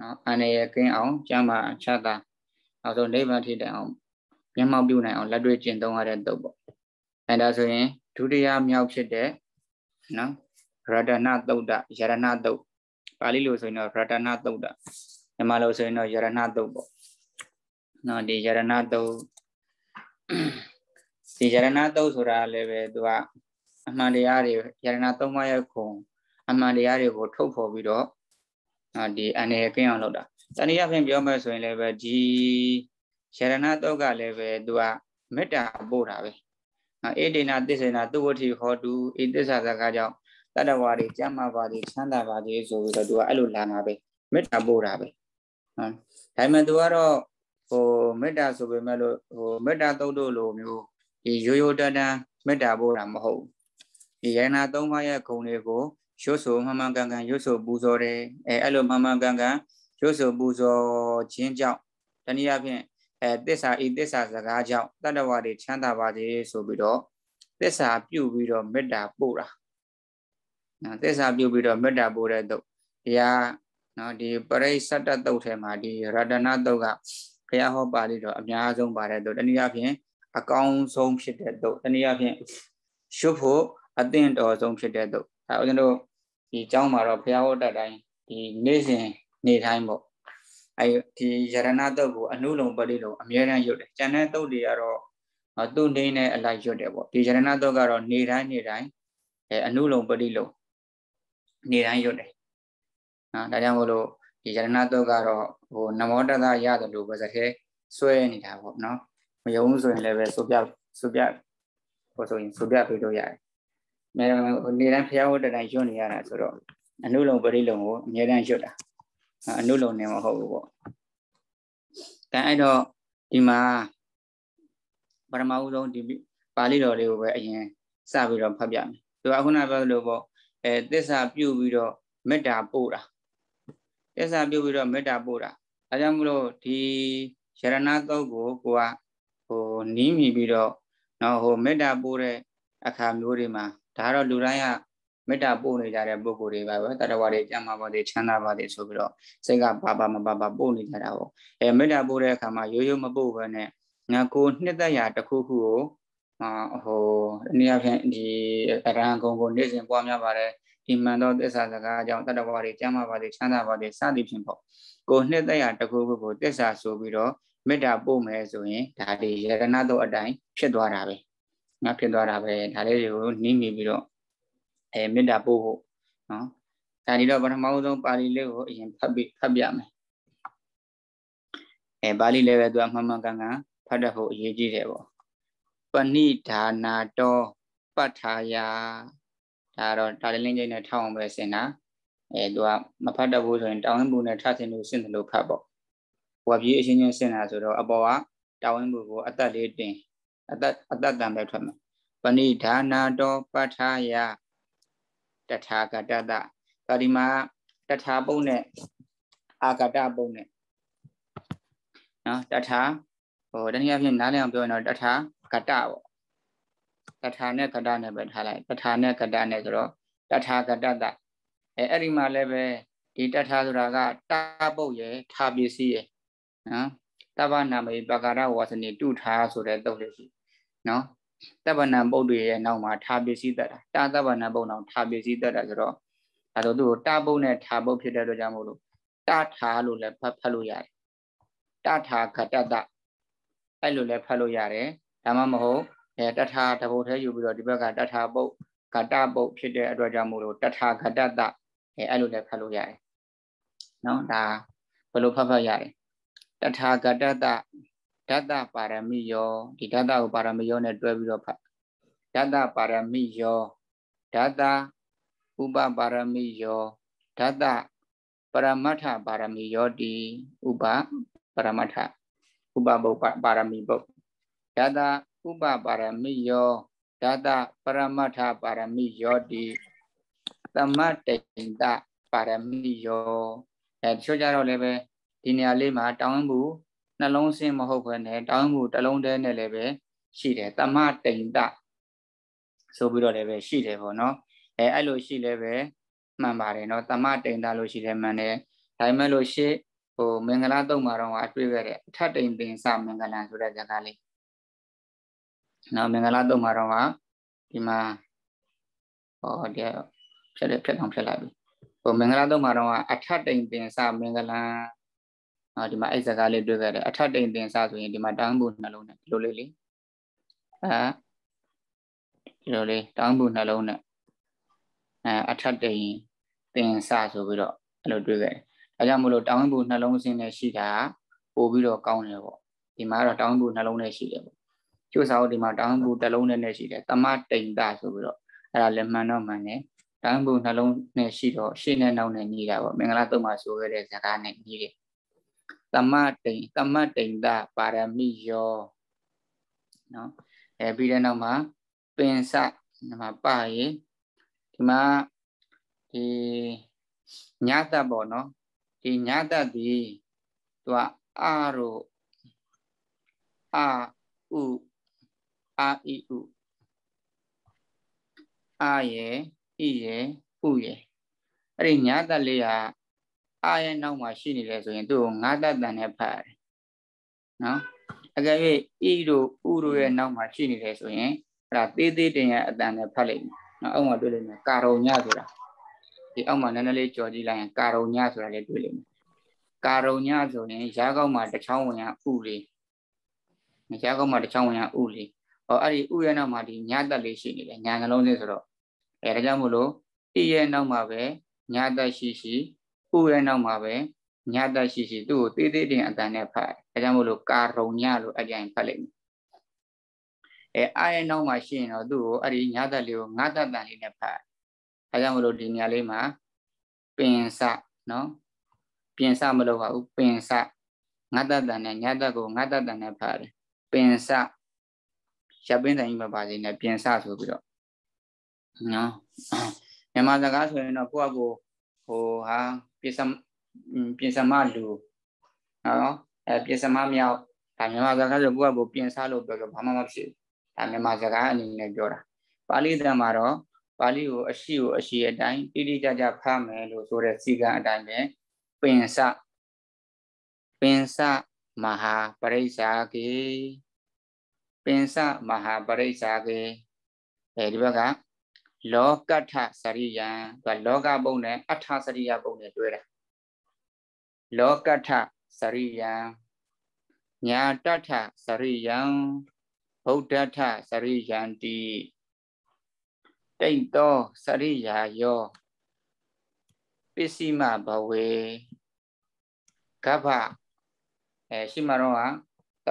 နော်အနေရကင်းအောင်ကျမ်းမာချမ်းသာနောက်ဆုံးနိဗ္ဗာန်ထိတိုင်အောင်မျက်မှောက်ပြုနိုင်အောင်လက်တွေ့ကျင့်သုံးရတဲ့တုတ်ပေါ့အဲဒါဆိုရင်ဒုတိယမြောက်ဖြစ်တဲ့နော်ရတနာတုတ်တယရဏတုတ်ပါဠိလိုဆိုရင်တော့ရတနာတုတ်တ မြန်မာလိုဆိုရင်တော့ယရဏတုတ်ပေါ့နော်ဒီယရဏတုတ်ဒီယရဏတုတ်ဆိုတာလည်းပဲသူကအမှန်တရားတွေယရဏသုံးပါးရဲ့ခုံအမှန်တရားတွေကိုထုတ်ဖော်ပြီးတော့ဒီအနေကင်းအောင်လုပ်တာတနည်းအားဖြင့်ပြောမယ်ဆိုရင်လည်းပဲဒီယရဏတုတ်ကလည်းပဲသူကမေတ္တာပို့တာပဲအေဒိနာသစ္စေနာသူဝတိဟောတုဤသစ္စာစကားကြောင့်တတ္တဝါတွေကျမ်းမာပါသည်ချမ်းသာပါသည်ဆိုပြီးတော့သူကအဲ့လိုလာမှာပဲမေတ္တာပို့တာပဲဟုတ် ဒါပေမဲ့သူကတော့ဟိုမေတ္တာဆိုပေမဲ့လို့ဟိုမေတ္တာသုတ်တို့လိုမျိုးဒီရိုးရိုးတန်တန်မေတ္တာပို့တာမဟုတ်ဒီယန္နာသုံးပါးရဲ့ဂုဏ်တွေကိုရွတ်ဆိုမှန်မှန်ကန်ကန်ရွတ်ဆိုပူဇော်တယ်အဲအဲ့လိုမှန်မှန်ကန်ကန်ရွတ်ဆိုပူဇော်ခြင်းကြောင့်တနည်းအားဖြင့်အဲသစ္စာဤသစ္စာစကားကြောင့်တတ္တဝါတွေချမ်းသာပါစေဆိုပြီးတော့သစ္စာပြုပြီးတော့မေတ္တာပို့တာနော်သစ္စာပြုပြီးတော့မေတ္တာပို့တဲ့တော့တရား နော်ဒီပရိစ္ဆတတုတ်ထဲမှာဒီရတနာတုတ်ကဘုရားဟောပါဠိတော်အများဆုံးပါတဲ့တုတ်တနည်းအားဖြင့်အကောင်းဆုံးဖြစ်တဲ့တုတ်တနည်းအားဖြင့်ရွှတ်ဖို့အသင့်တော်ဆုံးဖြစ်တဲ့တုတ်ဒါဦးဇင်းတို့ဒီအကြောင်းမှာတော့ဘုရားဟောတတ်တိုင်းဒီနေ့စဉ်နေတိုင်းပေါ့အဲဒီရတနာတုတ်ကိုအနုလုံပရိလုံအမြဲတမ်းရွတ်တယ်ကျန်တဲ့တုတ်တွေကတော့သူ့နေနဲ့အလိုက်ရွတ်တယ်ပေါ့ဒီရတနာတုတ်ကတော့နေတိုင်းနေတိုင်းအဲအနုလုံပရိလုံနေတိုင်းရွတ်တယ် နော်ဒါကြောင့်မို့လို့ဒီယရဏတုတ်ကတော့ဟိုနမောတသရတယ်လို့ပဲစတဲ့ဆွဲနေတာပေါ့နော်မယုံဆိုရင်လည်းပဲစုပြစုပြဟိုဆိုရင်စုပြပေးလို့ရတယ်မဲနေတိုင်းဖျားဟုတ်တဲ့တိုင်းရွတ်နေရတာဆိုတော့အနုလုံပရိလုံကိုအမြဲတမ်းရွတ်တာအနုလုံနေမဟုတ်ဘူးပေါ့ဒါအဲ့တော့ဒီမှာပရမအုဆုံးဒီပါဠိတော်လေးကိုပဲအရင်စပြီးတော့ဖတ်ပြမယ်သူကခုနပြောလို့ပေါ့အဲသစ္စာပြုတ်ပြီးတော့မေတ္တာပို့တာ သစ္စာပြုတ်ပြီးတော့မေတ္တာပို့တာဒါကြောင့်မလို့ဒီယရဏသုတ်ကိုကိုကဟိုနီးမိပြီးတော့နော်ဟိုမေတ္တာပို့တဲ့အခါမျိုးတွေမှာဒါတော့လူတိုင်းကမေတ္တာပို့နေကြတဲ့ပုဂ္ဂိုလ်တွေပါပဲတတဝါတွေကြမ်းပါပါတွေချမ်းသာပါတွေဆိုပြီးတော့စိတ်ကဘာပါမပါပါပို့နေကြတာပေါ့အဲမေတ္တာပို့တဲ့အခါမှာရိုးရိုးမပို့ဘဲနဲ့ငါကိုနှစ်သက်ရာတစ်ခုခုကိုအာဟိုအနည်းအားဖြင့်ဒီအရဟံဂုံကိုနေ့စဉ်ပွားများပါတယ် ဒီမှန်သောသစ္စာစကားကြောင့်တတဝါတွေကျမ်းမာပါတွေချမ်းသာပါတွေစသည်ဖြင့်ပေါ့ကိုနှစ်သက်ရာတစ်ခုခုကိုသစ္စာဆိုပြီးတော့မေတ္တာပို့မယ်ဆိုရင်ဒါဒီယရဏတော့အတိုင်းဖြစ်သွားတာပဲငါဖြစ်သွားတာပဲဒါလေးတွေကိုနှီးမိပြီးတော့အဲမေတ္တာပို့ဖို့နော်ဒါဒီတော့ပထမဆုံးပါဠိလေးကိုအရင်ဖတ်ပြီးဖတ်ပြမယ်အဲပါဠိလေးပဲသူကမှန်မှန်ကန်ကန်ဖတ်တတ်ဖို့အရေးကြီးတယ်ပေါ့ပဏိဒါနာတောပဋ္ဌာယာ ဒါတော့ဒါလေးလင်းချင်းနဲ့ထောက်အောင်ပဲဆင်တာအဲသူကမဖတ်တတ်ဘူးဆိုရင်တောင်းဝင်ဘူးနဲ့ထဆင်လို့ဆင်တယ်လို့ဖတ်ပေါ့ဝပြေးအချင်းချင်းဆင်တာဆိုတော့အပေါ်ကတောင်းဝင်ဘူးကိုအသက်လေးတင်အသက်အသက်တန်ပဲထွက်မယ်ပဏိဒါနာတောပဋ္ဌာယာတထာဂတတဒါဒီမှာတထာပုံနဲ့အာဂတပုံနဲ့နော်တထာဟိုတနည်းအားဖြင့်နားလည်အောင်ပြောရင်တော့တထာဂတပေါ့ တထာနဲ့ကတနဲ့ပဲထားလိုက်တထာနဲ့ကတနဲ့ဆိုတော့တထာကတတအဲအဲ့ဒီမှာလည်းပဲဒီတထာဆိုတာကတာပုတ်ရယ်ထာပစ္စည်းရယ်နော်တဗ္ဗနာမေပကာရဝါစနေတုထာဆိုတဲ့တုတ်လေးရှိနော်တဗ္ဗနာပုတ်တွေရဲ့နောက်မှာထာပစ္စည်းတက်တာတာတဗ္ဗနာပုတ်နောက်ထာပစ္စည်းတက်တာဆိုတော့အဲတော့သူ့ကိုတာပုတ်နဲ့ထာပုတ်ဖြစ်တဲ့အတွက်ကြောင့်မို့လို့တထာလို့လည်းဖတ်ဖတ်လို့ရတယ်တထာခတတအဲ့လိုလည်းဖတ်လို့ရတယ်ဒါမှမဟုတ် အဲတထာတပုတ်ထဲယူပြီးတော့ဒီဘက်ကတထာပုတ်ကတပုတ်ဖြစ်တဲ့အတွက်ကြောင့်မို့လို့တထာခတတအဲအဲ့လိုလည်းဖတ်လို့ရတယ်နော်ဒါဘယ်လိုဖတ်ဖတ်ရတယ်တထာဂတတဓတ္တပါရမီယောဒီဓတ္တကိုပါရမီယောနဲ့တွဲပြီးတော့ဖတ်ဓတ္တပါရမီယောဓတ္တဥပပါရမီယောဓတ္တပရမတ္ထပါရမီယောတိဥပပရမတ္ထဥပဘုပပါရမီဘုဓတ္တ ဥပပါရမီယောဓတ္တပရမတ္ထပါရမီယောတိသမတ္တိတပါရမီယောအဲတချို့ကြတော့လည်းပဲဒီနေရာလေးမှာတောင်းမှုနှလုံးစင်းမဟုတ်ဘဲနဲ့တောင်းမှုတစ်လုံးတည်းနဲ့လည်းပဲရှိတယ်တမတိန်တဆိုပြီးတော့လည်းပဲရှိတယ်ပေါ့နော်အဲအဲ့လိုရှိလည်းပဲမှန်ပါတယ်နော်တမတိန်တလို့ရှိတယ်မှန်တယ်ဒါပေမဲ့လို့ရှေ့ဟိုမင်္ဂလာတုံမှာတော့အတွေ့ခဲ့တဲ့အထတိန်တင်စမင်္ဂလာဆိုတဲ့ဇာတ်ကားလေး နော်မင်္ဂလာတုံမှာတော့ဒီမှာဟောဒီဖြစ်တယ်ဖြစ်အောင်ဖြစ်လာပြီဟိုမင်္ဂလာတုံမှာတော့အထတိန်တင်စမင်္ဂလာအာဒီမှာအဲ့စကားလေးတွေ့ခဲ့တယ်အထတိန်တင်စဆိုရင်ဒီမှာတောင်းဖို့နှလုံးနဲ့ဒီလိုလေးလေအာဒီလိုလေးတောင်းဖို့နှလုံးနဲ့အဲအထတိန်တင်စဆိုပြီးတော့အဲ့လိုတွေ့ခဲ့တယ်ဒါကြောင့်မလို့တောင်းဖို့နှလုံးစင်းနဲ့ရှိတာပို့ပြီးတော့ကောင်းတယ်ပေါ့ဒီမှာတော့တောင်းဖို့နှလုံးနဲ့ရှိတယ်ပေါ့ ကျိုးစာအုပ်ဒီမှာတောင်းဖို့တစ်လုံးနဲ့ရှိတယ်တမတိန်တဆိုပြီးတော့အဲ့ဒါလည်းမှန်တော့မှန်တယ်တန်းဖို့နှလုံးနဲ့ရှိတော့ရှေ့နဲ့နောက်နဲ့ညီးတာပေါ့မင်္ဂလာတုံးမှာဆိုခဲ့တဲ့ဇာတ်ကားနဲ့ညီးတယ်တမတိန်တမတိန်တပါရမီယောနော်အဲပြီးတဲ့နောက်မှာပင်စဒီမှာပရေဒီမှာဒီညတတ်ပေါ့နော်ဒီညတတ်ဒီသူကအာရောအာဥ အာဣဥအာရေဣရေဥရေအဲ့ဒီညတတ်လေးဟာအာရဲ့နောက်မှာရှိနေတယ်ဆိုရင်သူ့ကိုငါးတတ်တန်နဲ့ဖတ်ရတယ်နော်အကယ်၍ဤတို့ဥတို့ရဲ့နောက်မှာရှိနေတယ်ဆိုရင်အဲ့ဒါသေးသေးတင်ရဲ့အတန်နဲ့ဖတ်လိုက်နော်အောက်မှာတွေ့လိမ့်မယ်ကာရုံညဆိုတာဒီအောက်မှာနည်းနည်းလေးကြော်ကြည့်လိုက်ရင်ကာရုံညဆိုတာလေးတွေ့လိမ့်မယ်ကာရုံညဆိုရင်ရားကောက်မှာတစ်ချောင်းဝင်ရဥလေးရားကောက်မှာတစ်ချောင်းဝင်ရဥလေး ဟောအဲ့ဒီဥရဲ့နောက်မှာဒီညတက်လေးရှိနေတယ်ညာနှလုံးလေးဆိုတော့အဲဒါကြောင့်မို့လို့ဤရဲ့နောက်မှာပဲညတက်ရှိရှိဥရဲ့နောက်မှာပဲညတရှိရှိသူ့ကိုသေးသေးတင်အတန်နဲ့ဖတ်အဲကြောင့်မို့လို့ကာရုံညလို့အကြိုင်ဖတ်လိုက်မယ်အဲအာရဲ့နောက်မှာရှိရင်တော့သူ့ကိုအဲ့ဒီညတလေးကိုငါတတန်လေးနဲ့ဖတ်အဲကြောင့်မို့လို့ဒီနေရာလေးမှာပင်စနော်ပြင်စမလုပ်ပါဘူးပင်စငါတတန်နဲ့ညတကိုငါတတန်နဲ့ဖတ်တယ်ပင်စ ရပင်းတိုင်မပါစေနဲ့ပြင်စဆိုပြီးတော့နော်မြန်မာစကားဆိုရင်တော့ကိုယ့်အကိုဟိုဟာပြင်စပြင်စမလူနော်အဲပြင်စမမြောက်ဒါမြန်မာစကားဆိုကိုယ့်အကိုပြင်စလို့ပြောတော့ဘာမှမဖြစ်ဒါမြန်မာစကားအနေနဲ့ပြောတာပါဠိတန်မှာတော့ပါဠိကိုအရှိကိုအရှိအတိုင်းတိတိကျကျဖတ်မယ်လို့ဆိုတဲ့စီကံအတိုင်းပဲပင်စပင်စမဟာပရိစ္ဆာကေ ပင်စမဟာပရိစ္ဆာကေအဲဒီဘက်ကလောကထစရိယံသူကလောကပုံနဲ့အထစရိယပုံနဲ့တွဲတာလောကထစရိယံညာတထစရိယံဗုဒ္ဓထစရိယံတိတိတ်သောစရိယာယောပစ္စည်းမဘဝေကဗ္ဗအဲရှိမတော့ကတ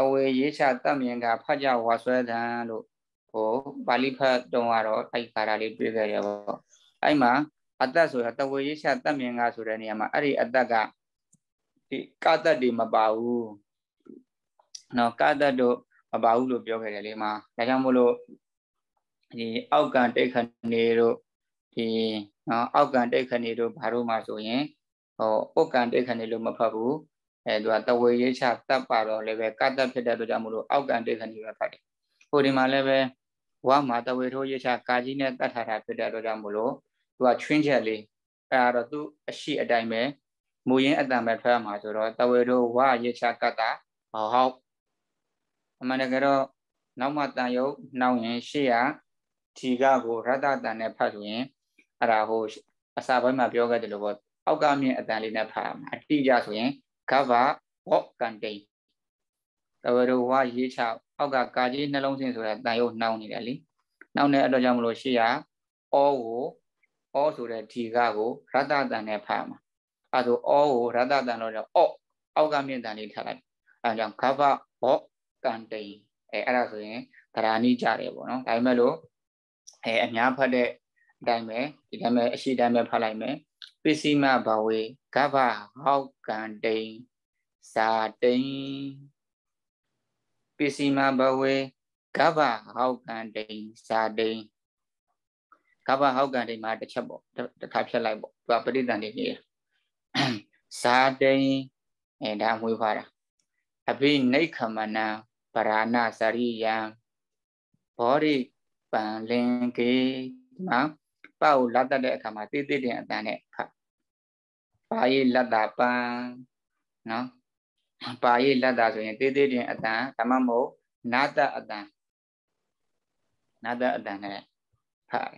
ဝေရေးချတတ်မြင်ကဖတ်ကြဝါဆွဲတံလို့ဟိုပါဠိဖတ်တုံးကတော့အဲ့ကာရာလေးတွေ့ခဲ့ရပေါ့အဲ့မှာအတ္တဆိုတာတဝေရေးချတတ်မြင်ကဆိုတဲ့နေရာမှာအဲ့ဒီအတ္တကဒီကတ္တတွေမပါဘူးနော်ကတ္တတို့မပါဘူးလို့ပြောခဲ့တယ်လေမှာဒါကြောင့်မို့လို့ဒီအောက်ကံတိတ်ခဏေတို့ဒီနော်အောက်ကံတိတ်ခဏေတို့ဘာလို့မှဆိုရင်ဟောပုတ်ကံတိတ်ခဏေလို့မဖတ်ဘူး အဲသူကတဝေရေးချတတ်ပါတော့လည်းပဲကတ္တဖြစ်တဲ့အတွက်ကြောင့်မို့လို့အောက်ကံတိတ်ခဏေပဲဖတ်တယ်ဟိုဒီမှာလည်းပဲဝါမှာတဝေထိုးရချကာကြီးနဲ့တတ်ထားတာဖြစ်တဲ့အတွက်ကြောင့်မလို့သူကချွင်းချက်လေးအဲ့ဒါတော့သူအရှိအတိုင်းပဲမူရင်းအတန်ပဲထွက်မှာဆိုတော့တဝေထိုးဝါရချကတ္တာဟောဟောက်အမှန်တကယ်တော့နောက်မှတန်ယုတ်နှောင်းရင်ရှေ့ရထီကကိုရတ္တတန်နဲ့ဖတ်ဆိုရင်အဲ့ဒါဟိုအစာပိုင်းမှာပြောခဲ့တယ်လို့ပေါ့အောက်ကမြင့်အတန်လေးနဲ့ဖတ်ရမှာအတိအကျဆိုရင် ကဗ္ဗဝော့ကန်တိန်တဝရဝရေးချအောက်ကကာကြီးနှလုံးစင်းဆိုတာတန်ရုပ်နှောင်းနေတယ်လीနှောင်းတဲ့အတွက်ကြောင့်မလို့ရှေ့ရအောကိုအောဆိုတဲ့ဒီကကိုရတ္တတန်နဲ့ဖတ်မှာအဲဆိုအောကိုရတ္တတန်လို့တော့အော့အောက်ကမြင့်တန်လေးထားလိုက်အဲကြောင့်ကဗ္ဗဝော့ကန်တိန်အဲအဲ့ဒါဆိုရင်သရဏိကြတယ်ပေါ့နော်ဒါပေမဲ့လို့အဲအများဖတ်တဲ့အတိုင်းပဲဒီတိုင်းပဲအရှိတိုင်းပဲဖတ်လိုက်မယ် ပစ္စည်းမဘဝေကဗ္ဗဟောက်ကန်တိန်ဇာတိန်ပစ္စည်းမဘဝေကဗ္ဗဟောက်ကန်တိန်ဇာတိန်ကဗ္ဗဟောက်ကန်တိန်မှာတစ်ချက်ပေါ့တစ်ခါဖြတ်လိုက်ပေါ့သူကပရိသန္တိကြီးဇာတိန်အဲဒါမွေးဖားတာအဘိနိခမနံပရာဏစရိယံဘောရိပန်လင်ကေဒီမှာ ပေါ့ကိုလက်တက်တဲ့အခါမှာတေးသေးတဲ့အတန်နဲ့ဖတ်ပါရေးလက်တာပန်နော်ပါရေးလက်တာဆိုရင်တေးသေးတဲ့အတန်ဒါမှမဟုတ်နာတအတန်နာတအတန်နဲ့ဖတ်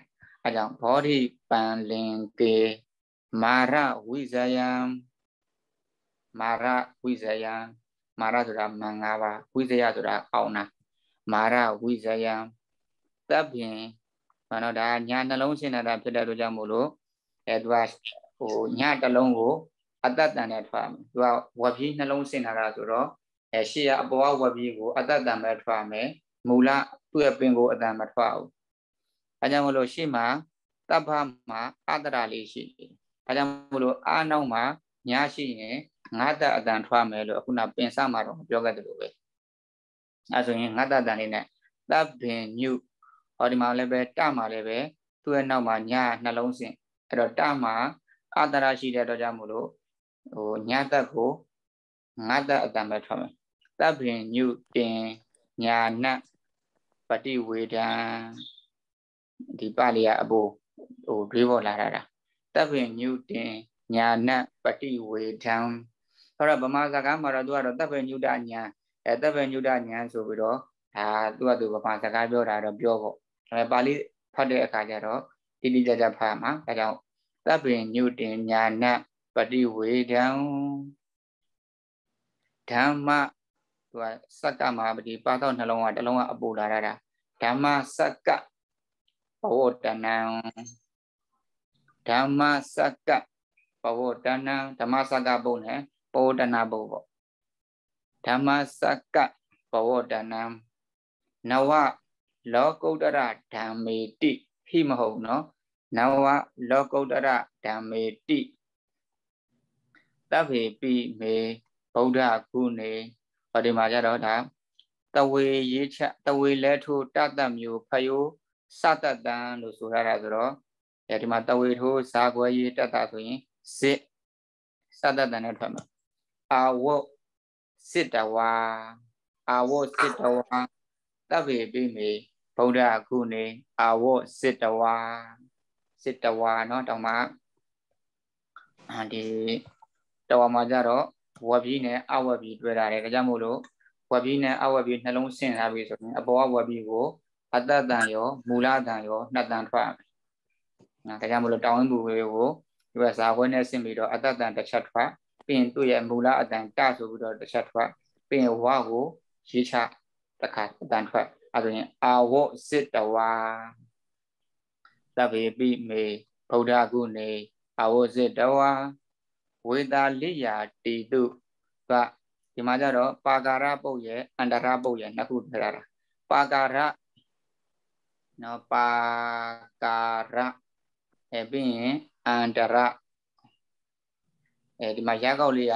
အဲကြောင့်ဘောဓိပန်လင်ကေမာရဝိဇယံမာရဝိဇယံမာရဆိုတာမင်္ဂပါဝိဇယဆိုတာအောင်နာမာရဝိဇယံတပ်ဖြင့် ဘာလို့ဒါညာနှလုံးရှင်းတာဖြစ်တဲ့အတွက်ကြောင့်မို့လို့အဲသူကဟိုညတစ်လုံးကိုအတ္တတန်နဲ့ထွားမယ်သူကဝက်ပြီးနှလုံးရှင်းတာဆိုတော့အဲရှေ့ရအပေါ်ဝက်ပြီးကိုအတ္တတန်ပဲထွားမယ်မူလသူ့ရဲ့ပင်ကိုအတန်မထွားဘူးအဲကြောင့်မလို့ရှေ့မှာတပ်ဖမှာအတ္တရာလေးရှိတယ်အဲကြောင့်မလို့အာနောက်မှာညာရှိရင်ငါတအတန်ထွားမယ်လို့အခုနပင်စမှာတော့ပြောခဲ့တယ်လို့ပဲအဲဆိုရင်ငါတအတန်လေးနဲ့တပ်ပင်ညု ဟောဒီမှာလည်းပဲတမှာလည်းပဲသူ့ရဲ့နောက်မှာညာနှလုံးစင်အဲ့တော့တမှာအာတရာရှိတဲ့အတွက်ကြောင့်မို့လို့ဟိုညာသက်ကိုငါသက်အတံပဲထွက်မယ်တပ်ပင်ညုတင်ညာနတ်ပฏิဝေဒံဒီပါဠိကအဘိုးဟိုတွေးပေါ်လာတာတပ်ပင်ညုတင်ညာနတ်ပฏิဝေဒံဆိုတော့ဗမာစကားမှာတော့သူကတော့တပ်ပင်ညုတညာအဲတပ်ပင်ညုတညာဆိုပြီးတော့ဒါသူကသူဗမာစကားပြောတာတော့ပြောပေါ့ အဲပါဠိဖတ်တဲ့အခါကျတော့တိတိကျကျဖတ်မှာဒါကြောင့်သဗ္ဗညုတင်ညာနပฏิဝေဒံဓမ္မသူကစက္ကမှာဒီပါတော့နှလုံးကတစ်လုံးကအပူလာတာဓမ္မစက္ကဘဝတဏံဓမ္မစက္ကဘဝတဏံဓမ္မစက္ကဘုံနဲ့ဘဝတဏဘုံပေါ့ဓမ္မစက္ကဘဝတဏံနဝ လောကုတ္တရဓမ္မေတိဟိမဟုတ်နော်နဝလောကုတ္တရဓမ္မေတိတဗ္ဗေပိမေဗုဒ္ဓကုနေဟောဒီမှာကြတော့ဒါတဝေရေးချက်တဝေလဲထိုးတတမျိုးဖယိုစတတံလို့ဆိုရတာဆိုတော့အဲဒီမှာတဝေထိုးဇာကွယ်ရေးတတဆိုရင်စစ်စတတံနဲ့ထွက်မှာအာဝတ်စစ်တဝါအာဝတ်စစ်တဝါတဗ္ဗေပိမေ ဗုဒ္ဓကုနေအာဝတ်စစ်တဝါစစ်တဝါเนาะတောင်မှဒီတဝါမှာကြတော့ဝက်ပြီးနဲ့အဝက်ပြီးတွေ့တာတယ်ဒါကြောင့်မို့လို့ဝက်ပြီးနဲ့အဝက်ပြီးနှလုံးဆင့်လာပြီဆိုရင်အပေါ်ကဝက်ပြီးကိုအတ္တတန်ရောမူလတန်ရောနှစ်တန်ထွက်နော်ဒါကြောင့်မို့လို့တောင်းဝင်ပူဝေကိုဒီကဇာခွဲနဲ့ဆင့်ပြီးတော့အတ္တတန်တစ်ချက်ထွက်ပြီးရင်သူ့ရဲ့မူလအတန်တဆိုပြီးတော့တစ်ချက်ထွက်ပြီးရင်ဝါကိုရေးချတစ်ခါအတန်ထွက် အဲဆိုရင်အာဝတ်စစ်တဝါသဗ္ဗေပိမေဗုဒ္ဓကုနေအာဝတ်စစ်တဝါဝေတာလိယာတိတုကဒီမှာကြတော့ပါကာရပုတ်ရဲ့အန္တရပုတ်ရဲ့နှစ်ခုထထားတာပါကာရနော်ပါကာရအဲပြီးရင်အန္တရအဲဒီမှာရကောက်လေးက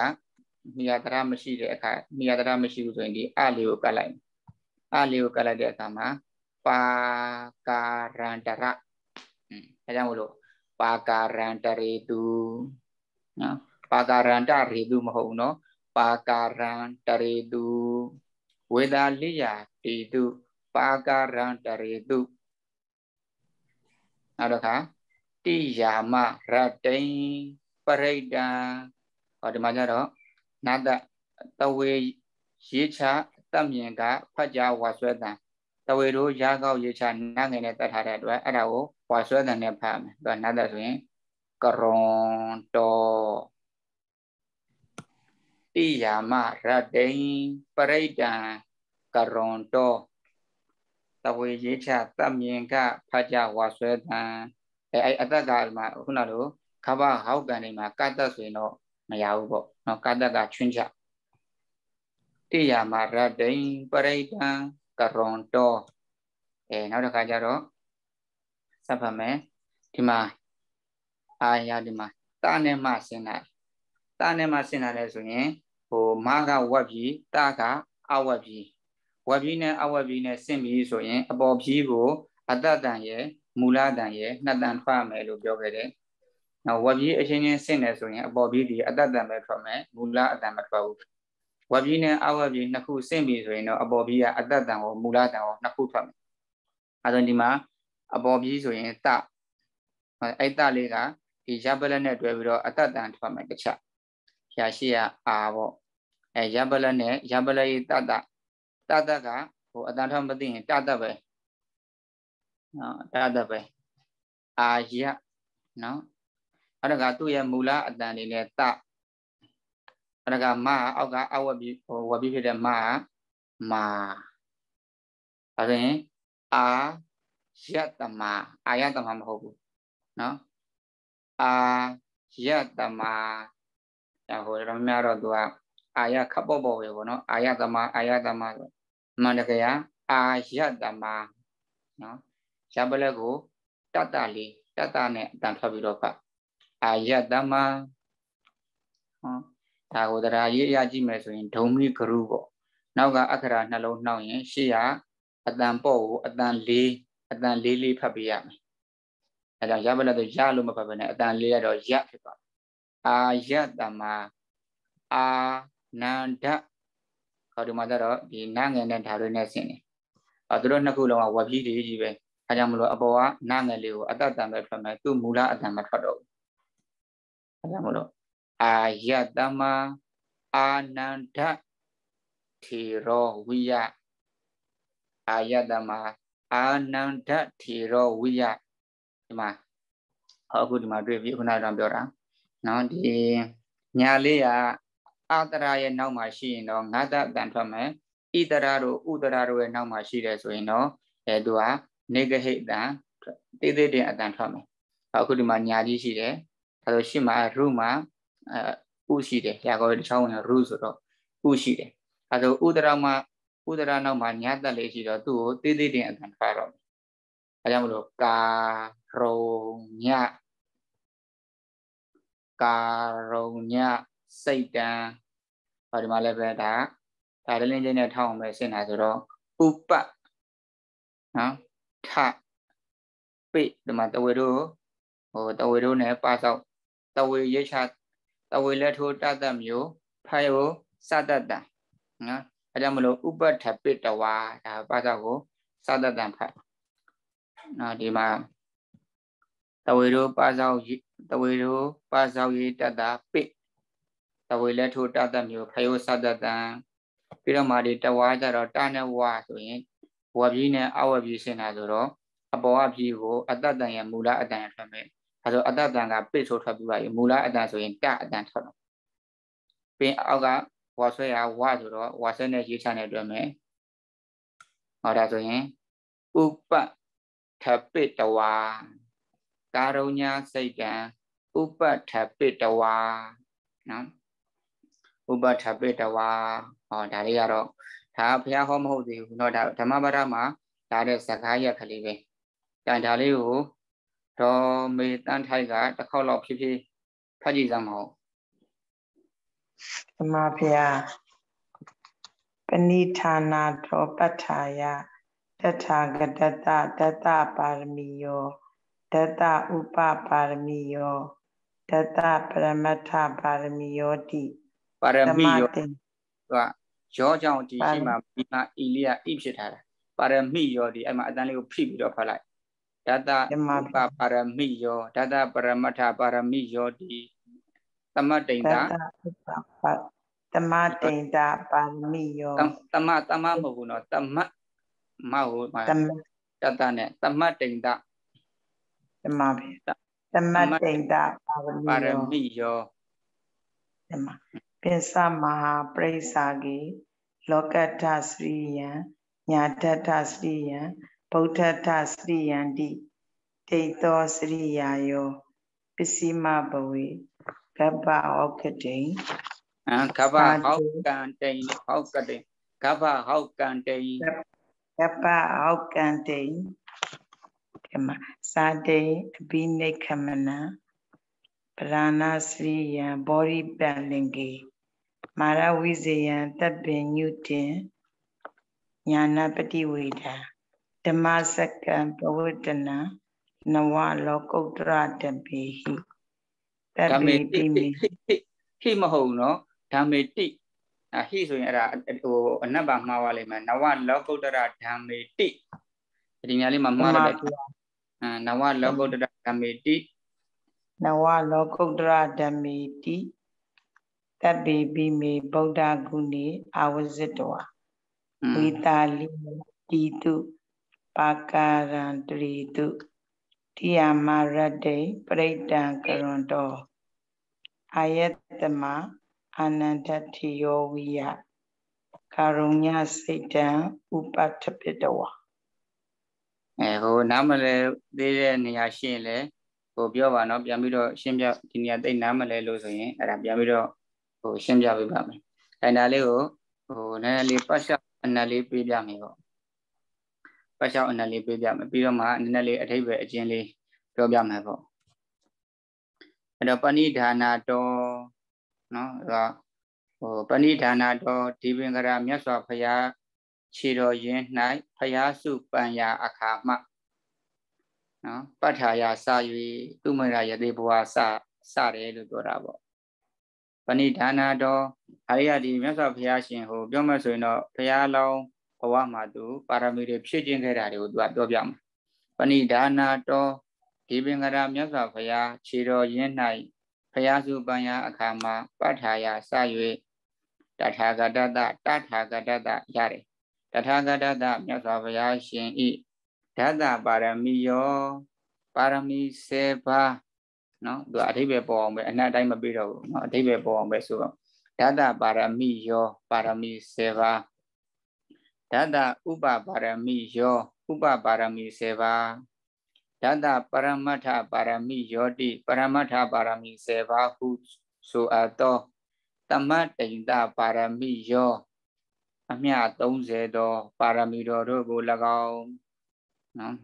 မိယာတရမရှိတဲ့အခါမိယာတရမရှိဘူးဆိုရင်ဒီအလေးကိုကတ်လိုက် အလေးကိုကတ်လိုက်တဲ့အခါမှာပါကာရန္တရอืมအဲကြောင့်မလို့ပါကာရန္တရေတုနော်ပါကာရန္တရေတုမဟုတ်ဘူးနော်ပါကာရန္တရေတုဝေဒာလိယတေတုပါကာရန္တရေတုနောက်တစ်ခါတိယာမရတိန်ပရိဒံဟောဒီမှာကျတော့နာတတဝေရေးချ တမြင်ကဖတ်ကြားဝါဆွဲတံတဝေတို့ရာကောက်ရေးချနာငယ်နဲ့တတ်ထားတဲ့အတွက်အဲ့ဒါကိုဝါဆွဲတံနဲ့ဖတ်မယ်သူကနာတဆိုရင်ကရွန်တော်တိယာမရတိန်ပရိဒံကရွန်တော်တဝေရေးချတမြင်ကဖတ်ကြားဝါဆွဲတံအဲအဲ့အတ္တကမှာခုနလိုခဘဟောက်ကန်နေမှာကတ္တဆိုရင်တော့မရဘူးပေါ့နော်ကတ္တကချွင်းချ တိယာမရတိန်ပရိဒံကရွန်တော်အဲနောက်တစ်ခါကျတော့စပ်ဖတ်မယ်ဒီမှာအာရဒီမှာတာနဲ့မှဆင်းလာတာနဲ့မှဆင်းလာတယ်ဆိုရင်ဟိုမကဝက်ပြီးတာကအဝက်ပြီးဝက်ပြီးနဲ့အဝက်ပြီးနဲ့ဆင့်ပြီးဆိုရင်အပေါ်ပြီးကိုအတ္တတန်ရဲ့မူလတန်ရဲ့နှစ်တန်ထွက်မယ်လို့ပြောခဲ့တယ်။နောက်ဝက်ပြီးအချင်းချင်းဆင့်တယ်ဆိုရင်အပေါ်ပြီးဒီအတ္တတန်ပဲထွက်မယ်မူလအတန်မထွက်ဘူး။ ဝက်ပြီးနဲ့အဝက်ပြီးနှစ်ခုဆင့်ပြီးဆိုရင်တော့အပေါ်ပြီးကအတ္တတန်ကိုမူလတန်ကိုနှစ်ခုထွက်မယ်။အဲဒါဒီမှာအပေါ်ပြီးဆိုရင်တအဲ့တလေးကဒီရပလက်နဲ့တွဲပြီးတော့အတ္တတန်ထွက်မယ်တစ်ချက်။ရာရှိရအာပေါ့။အဲရပလက်နဲ့ရပလက်ရေးတတ္တတတ္တကဟိုအတန်ထွက်မသိရင်တတ္တပဲ။နော်တတပဲအာယနော်အဲ့ဒါကသူ့ရဲ့မူလအတန်လေးနဲ့တ အဲ့ဒါကမအောက်ကအဝတ်ပြီးဟိုဝတ်ပြီးဖြစ်တဲ့မမာဒါဆိုရင်အာယတမအာယတမမဟုတ်ဘူးနော်အာယတမဒါဟိုတော့များတော့သူကအာယခပ်ပေါ့ပေါ့ပဲပေါ့နော်အာယတမအာယတမဆိုမှန်တကယ်အာယတမနော်ရပလက်ကိုတတလေးတတနဲ့အတန်ထွက်ပြီးတော့ဖတ်အာယတမဟော ဒါကိုတရားရေးအရကြည့်မယ်ဆိုရင်ဒုံမိဂရုပေါ့နောက်ကအခရာနှလုံးနှောက်ရင်ရှေ့ကအတန်ပေါ့ကိုအတန်လေးအတန်လေးလေးဖတ်ပြရမယ်အဲဒါရပလက်ဆိုရလို့မဖတ်ဘဲနဲ့အတန်လေးရတော့ရဖြစ်သွားတယ်အာယတမအာနန္ဒခေါ်ဒီမှာတော့ဒီနာငယ်နဲ့ဓာတ်တွေနဲ့ဆင်းတယ်အဲသူတို့နှစ်ခုလုံးကဝက်ပြီးတွေကြီးပဲအဲကြောင့်မလို့အပေါ်ကနာငယ်လေးကိုအတ္တတံပဲထွက်မယ်သူ့မူလအတ္တမထွက်တော့ဘူးအဲကြောင့်မလို့ အာယတမအာနန္ဒထေရောဝိယအာယတမအာနန္ဒထေရောဝိယဒီမှာဟောအခုဒီမှာတွေ့ပြီခုနကတော့ပြောတာနော်ဒီညာလေးကအာတရာရဲ့နောက်မှာရှိရင်တော့ငါတအတန်ထွက်မယ်ဣတရာတို့ဥတရာတို့ရဲ့နောက်မှာရှိတယ်ဆိုရင်တော့အဲသူကနေဂဟိတံတေးသေးတင်အတန်ထွက်မယ်အခုဒီမှာညာကြီးရှိတယ်ဒါဆိုရှင်းမှာရုမှာအဲ ဥရှိတယ်ရာကောတစ်ချောင်းဝင်ရုဆိုတော့ဥရှိတယ်အဲဆိုဥဒရမှာဥဒရနောက်မှာညာတက်လေးရှိတော့သူ့ကိုတေးသေးတင်အတန်ထွက်တော့အဲကြောင့်မလို့ကာရုံညကာရုံညစိတ်တံဟောဒီမှာလည်းပဲဒါဒါလင်းချင်းနဲ့ထောင်းအောင်ပဲရှင်းတာဆိုတော့ဥပနော်ထပိဒီမှာတဝေတို့ဟိုတဝေတို့ ਨੇ ပါဆောက်တဝေရိတ်ချတ ဝေလက်ထိုးတတ်တမျိုးဖာယောစတတံနော်အဲကြောင့်မလို့ဥပဋ္ဌပိတဝါဒါပါဆောက်ကိုစတတံဖတ်နော်ဒီမှာတဝေတို့ပါဆောက်တဝေတို့ပါဆောက်ရေးတတပိတဝေလက်ထိုးတတ်တမျိုးဖာယောစတတံပြီးတော့မာဒီတဝါကြတော့တနဲ့ဝါဆိုရင်ဝါပြီးနဲ့အဝါပြီးရှင်းတာဆိုတော့အပေါ်အပြီးကိုအတ္တတန်ရဲ့မူလအတန်ရထွက်မယ် အဲဆိုအတ္တတန်ကပိတ်ဆိုထွက်ပြီးပါပြီမူလအတန်ဆိုရင်တအတန်ထွက်တော့ပင်အောက်ကဝါဆွဲရဝါဆိုတော့ဝါဆွဲနဲ့ရေးချနဲ့တွဲမယ်ဟောဒါဆိုရင်ဥပထပိတဝါကာရုညာစိတ်တံဥပထပိတဝါနော်ဥပထပိတဝါဟောဒါလေးကတော့ဒါဘုရားဟောမဟုတ်သေးဘူးเนาะဒါဓမ္မပဒမှာဒါတဲ့စကားရက်ကလေးပဲတန်ဒါလေးကို ဒေါ်မေတန်းထိုက်ကတစ်ခေါက်လောက်ဖြစ်ဖြစ်ဖတ်ကြည့်စမ်းမဟုတ်ဓမ္မဘုရားပဏိဌာနာသောပဋ္ဌာယတထာဂတတတတပါရမီယောတတဥပပါရမီယောတတပရမတ္ထပါရမီယောတိပါရမီယောကရောကြောင့်ဒီရှိမှာဒီမှာအီလီယာဣဖြစ်ထားတာပါရမိရောဒီအဲ့မှာအတန်းလေးကိုဖိပြီးတော့ဖတ်လိုက် ဓာတဥပပါရမိယောဓာတပရမထပါရမိယောတိသမတိန်တာဓာတဥပပါသမတိန်တာပါရမိယောသမသမမဟုတ်ဘူးနော်သမမဟုတ်သမတတနဲ့သမတိန်တာသမပဲသမတိန်တာပါရမိယောသမပိသမဟာပရိစ္ဆာကေလောကတ္ထစရိယံညာတ္ထစရိယံ ဗုဒ္ဓတ္ထစရိယံတိတိတ်သောစရိယာယောပစ္စည်းမဘဝေကပ္ပဟောကတိအကပ္ပဟောကံတိဟောကတိကပ္ပဟောကံတိကပ္ပဟောကံတိဒီမှာစာတိအဘိနိခမနပရဏစရိယံဘောရိပံလင်္ကေမာရဝိဇယံတပ်ပင်ညုတင်ညာနာပတိဝေဒာ ဓမ္မစကံပဝတ္တနာနဝလောကုတ္တရတပိဟိတပိတိမိဟိမဟုတ်နော်ဓမ္မေတိအဟိဆိုရင်အဲ့ဒါဟိုအနတ်ပါမှားပါလိမ့်မယ်နဝလောကုတ္တရဓမ္မေတိဒီညာလေးမှာမှားရတယ်အာနဝလောကုတ္တရဓမ္မေတိနဝလောကုတ္တရဓမ္မေတိတပ်ပိပိမေဗုဒ္ဓဂုဏေအာဝဇ္ဇတဝဝိတာလိတိတု ပါကာရံတရိတုတိယမရတ္တိပရိတံကရွန်တောအာယတမအာနန္ဒတိယောဝိယကာရုညစိတ်တံဥပတ္ထပိတဝအဲဟိုနားမလဲသေးတဲ့နေရာရှင်းလဲဟိုပြောပါနော်ပြန်ပြီးတော့ရှင်းပြဒီနေရာတိတ်နားမလဲလို့ဆိုရင်အဲ့ဒါပြန်ပြီးတော့ဟိုရှင်းပြပေးပါမယ်အဲဒါလေးကိုဟိုနည်းနည်းလေးပတ်ချက်အနက်လေးပေးပြမယ်ပေါ့ ပတ်ချက်အနက်လေးပေးပြမယ်ပြီးတော့မှနည်းနည်းလေးအထိပ္ပယ်အကျဉ်းလေးပြောပြမယ်ပေါ့အဲ့တော့ပဏိဒါနာတော်နော်ဒါဟိုပဏိဒါနာတော်ဒီပင်ကရာမြတ်စွာဘုရားခြေတော်ရင်း၌ဖျားစုပံရာအခါမှနော်ပဋ္ဌာယစ၍သူမရယတိဘဝစစတယ်လို့ပြောတာပေါ့ပဏိဒါနာတော်အာရိယဒီမြတ်စွာဘုရားရှင်ဟိုပြောမှဆိုရင်တော့ဘုရားလောင်းဘ ဝမှာသူပါရမီတွေဖြည့်ကျင့်ခဲ့တာတွေကိုသူကပြောပြမှာပဏိဒါနာတော်ဒီပင်ကရာမြတ်စွာဘုရားခြေတော်ရင်း၌ဘုရားစုပန်ရာအခါမှာပဋ္ဌာယစ၍တထာဂတတတထာဂတတရတယ်တထာဂတတမြတ်စွာဘုရားရှင်ဤဓာတပါရမီယောပါရမီ7ပါးနော်သူအထိပ္ပယ်ပေါ်အောင်ပဲအနတ်တိုင်းမပြီးတော့ဘူးနော်အထိပ္ပယ်ပေါ်အောင်ပဲဆိုတော့ဓာတပါရမီယောပါရမီ7ပါး ဓာတဥပပါရမီယောဥပပါရမီ7ပါးဓာတပရမတ္ထပါရမီယောတိပရမတ္ထပါရမီ7ပါးဟုဆိုအပ်သောတမတ်တိန်တပါရမီယောအမြ30သောပါရမီတော်တို့ကို၎င်းနော်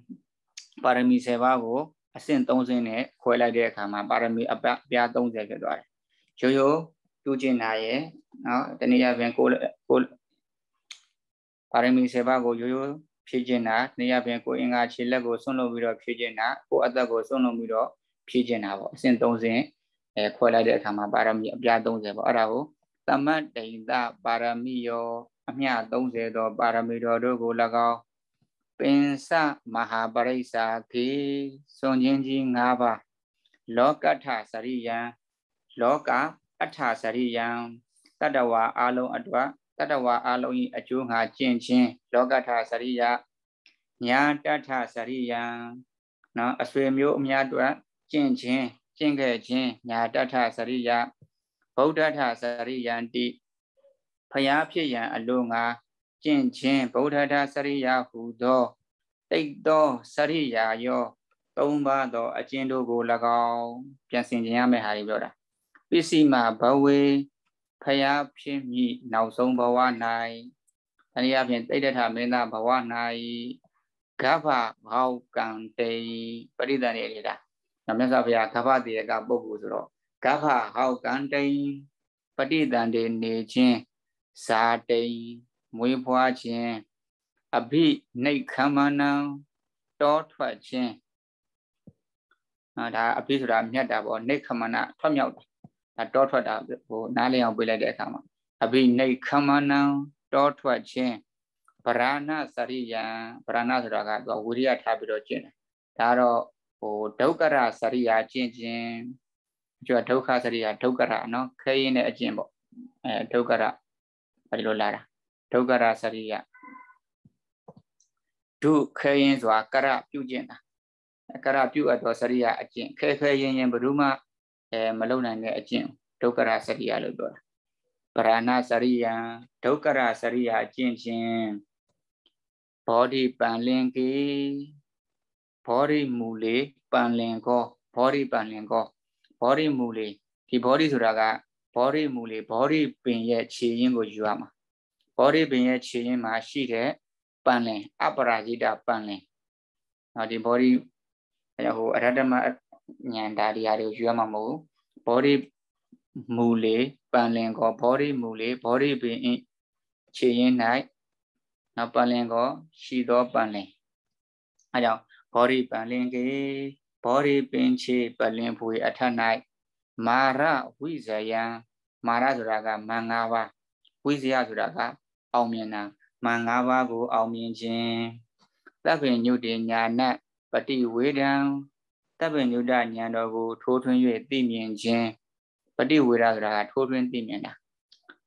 ပါရမီ7ပါးကိုအဆင့်30နဲ့ခွဲလိုက်တဲ့အခါမှာပါရမီအပြား30ဖြစ်သွားတယ်ရိုးရိုးတူးကျင်တာရဲ့နော်တနည်းအားဖြင့်ကိုကို ပါရမီ7ပါးကိုရိုးရိုးဖြည့်ကျင်တာတနည်းအားဖြင့်ကိုအင်္ဂါခြေလက်ကိုဆွန့်လွတ်ပြီးတော့ဖြည့်ကျင်တာကိုအသက်ကိုဆွန့်လွတ်ပြီးတော့ဖြည့်ကျင်တာပေါ့အဆင့်30အဲခွဲလိုက်တဲ့အခါမှာပါရမီအပြား30ပေါ့အဲ့ဒါကိုသမတ်တိန်တပါရမီယောအမျှ30သောပါရမီတော်တို့ကို၎င်းပင်စမဟာပရိစ္ဆာခေစွန်ချင်းကြီး၅ပါးလောကထစရိယံလောကအထစရိယံတတဝါအလုံးအတွက် တတဝါအလုံး၏အကျိုးငါကျင့်ခြင်းလောကထစရိယညာတထစရိယံနော်အဆွေမျိုးအများအတွက်ကျင့်ခြင်းကျင့်ခဲ့ခြင်းညာတထစရိယဗုဒ္ဓထစရိယံတိဖျားဖြစ်ရန်အလိုငါကျင့်ခြင်းဗုဒ္ဓတာစရိယာဟူသောတိတ်သောစရိယာယောသုံးပါးသောအကျဉ်တို့ကို၎င်းပြန်ဆင်ခြင်းရမယ့်ဟာတွေပြောတာပစ္စည်းမှာဘဝေ ဖယားဖြစ်မိနောက်ဆုံးဘဝ၌တနည်းအားဖြင့်တိတ်တထမင်းသားဘဝ၌ဂဗ္ဗဘောကံတေပရိသန်နေလေတာမြတ်စွာဘုရားဂဗ္ဗတေကပုဂ္ဂိုလ်ဆိုတော့ဂဗ္ဗဟောကံတေပဋိသန္တေနေခြင်းဇာတိမွေးဖွားခြင်းအဘိနှိတ်ခမနံတောထွက်ခြင်းအာဒါအဘိဆိုတာမြတ်တာပေါ့နှိတ်ခမနထွက်မြောက်တာဒါ တောထွက်တာဟိုနားလည်အောင်ပြလိုက်တဲ့အခါမှာအဘိနိခမနံတောထွက်ခြင်းဗရာဏစရိယံဗရာဏဆိုတာကသူကဝိရိယထားပြီးတော့ကျင့်တယ်ဒါတော့ဟိုဒုက္ခရစရိယာကျင့်ခြင်းကျွတ်ဒုက္ခစရိယာဒုက္ခရနော်ခဲရင်တဲ့အကျင့်ပေါ့အဲဒုက္ခရဘာလို့လာတာဒုက္ခရစရိယာဒုခဲရင်ဆိုတာကရပြုကျင့်တာကရပြုအပ်တော်စရိယာအကျင့်ခဲခဲရင်ရင်ဘယ်သူမှ အဲမလုံနိုင်တဲ့အကျင့်ဒုက္ခရစရိယာလို့ပြောတာပရဏစရိယံဒုက္ခရစရိယာအကျင့်ချင်းဘောဓိပန်လင်ကေဘောဓိမူလေပန်လင်ကောဘောဓိပန်လင်ကောဘောဓိမူလေဒီဘောဓိဆိုတာကဘောဓိမူလေဘောဓိပင်ရဲ့ခြေရင်းကိုယူရမှာဘောဓိပင်ရဲ့ခြေရင်းမှာရှိတဲ့ပန်လင်အပရာဇိတပန်လင်နော်ဒီဘောဓိဟိုအရတ္တမ ဉာဏ်ဓာရီဟာတွေကိုယူရမှာမဟုတ်ဘူးဘောဓိမူလေပန်လင်ကောဘောဓိမူလေဘောဓိပင်ခြေရင်း၌နောက်ပန်လင်ကောရှိသောပန်လင်အဲကြောင့်ဘောဓိပန်လင်ကေဘောဓိပင်ချေပလင်ဖွေအထ၌မာရဝိဇယံမာရဆိုတာကမန်၅ပါးဝိဇယဆိုတာကအောင်မြင်တာမန်၅ပါးကို အောင်မြင်ခြင်းသဗ္ဗညုတေညာနပฏิဝေဒံ သဗ္ဗညုတဉာဏ်တော်ကို ထိုးထွင်း၍သိမြင်ခြင်းပฏิဝေဒဆိုတာကထိုးထွင်းသိမြင်တာ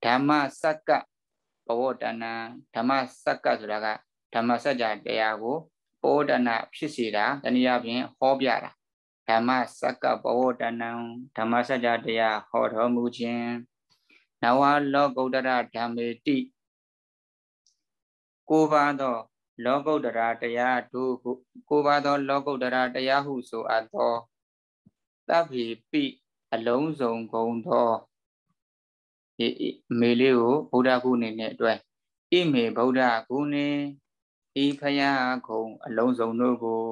ဓမ္မစက္ကဘဝတဏ္ဏဓမ္မစက္ကဆိုတာကဓမ္မစကြာတရားကိုဘောဒနာဖြစ်စေတာတနည်းအားဖြင့်ဟောပြတာဓမ္မစက္ကဘဝတဏံဓမ္မစကြာတရားဟောတော်မူခြင်းနဝလောကုတ္တရဓမ္မေတိကိုပါသော လောကုတ္တရာတရားတို့ကိုပါသော လောကုတ္တရာတရားဟုဆိုအပ်သောသဗ္ဗေပိအလုံးစုံကုန်သောဒီမေလေးကိုဗုဒ္ဓဂုဏ်နဲ့အတွက်ဣမေဗုဒ္ဓဂုဏ်ဤဖယားခုံအလုံးစုံတို့ကို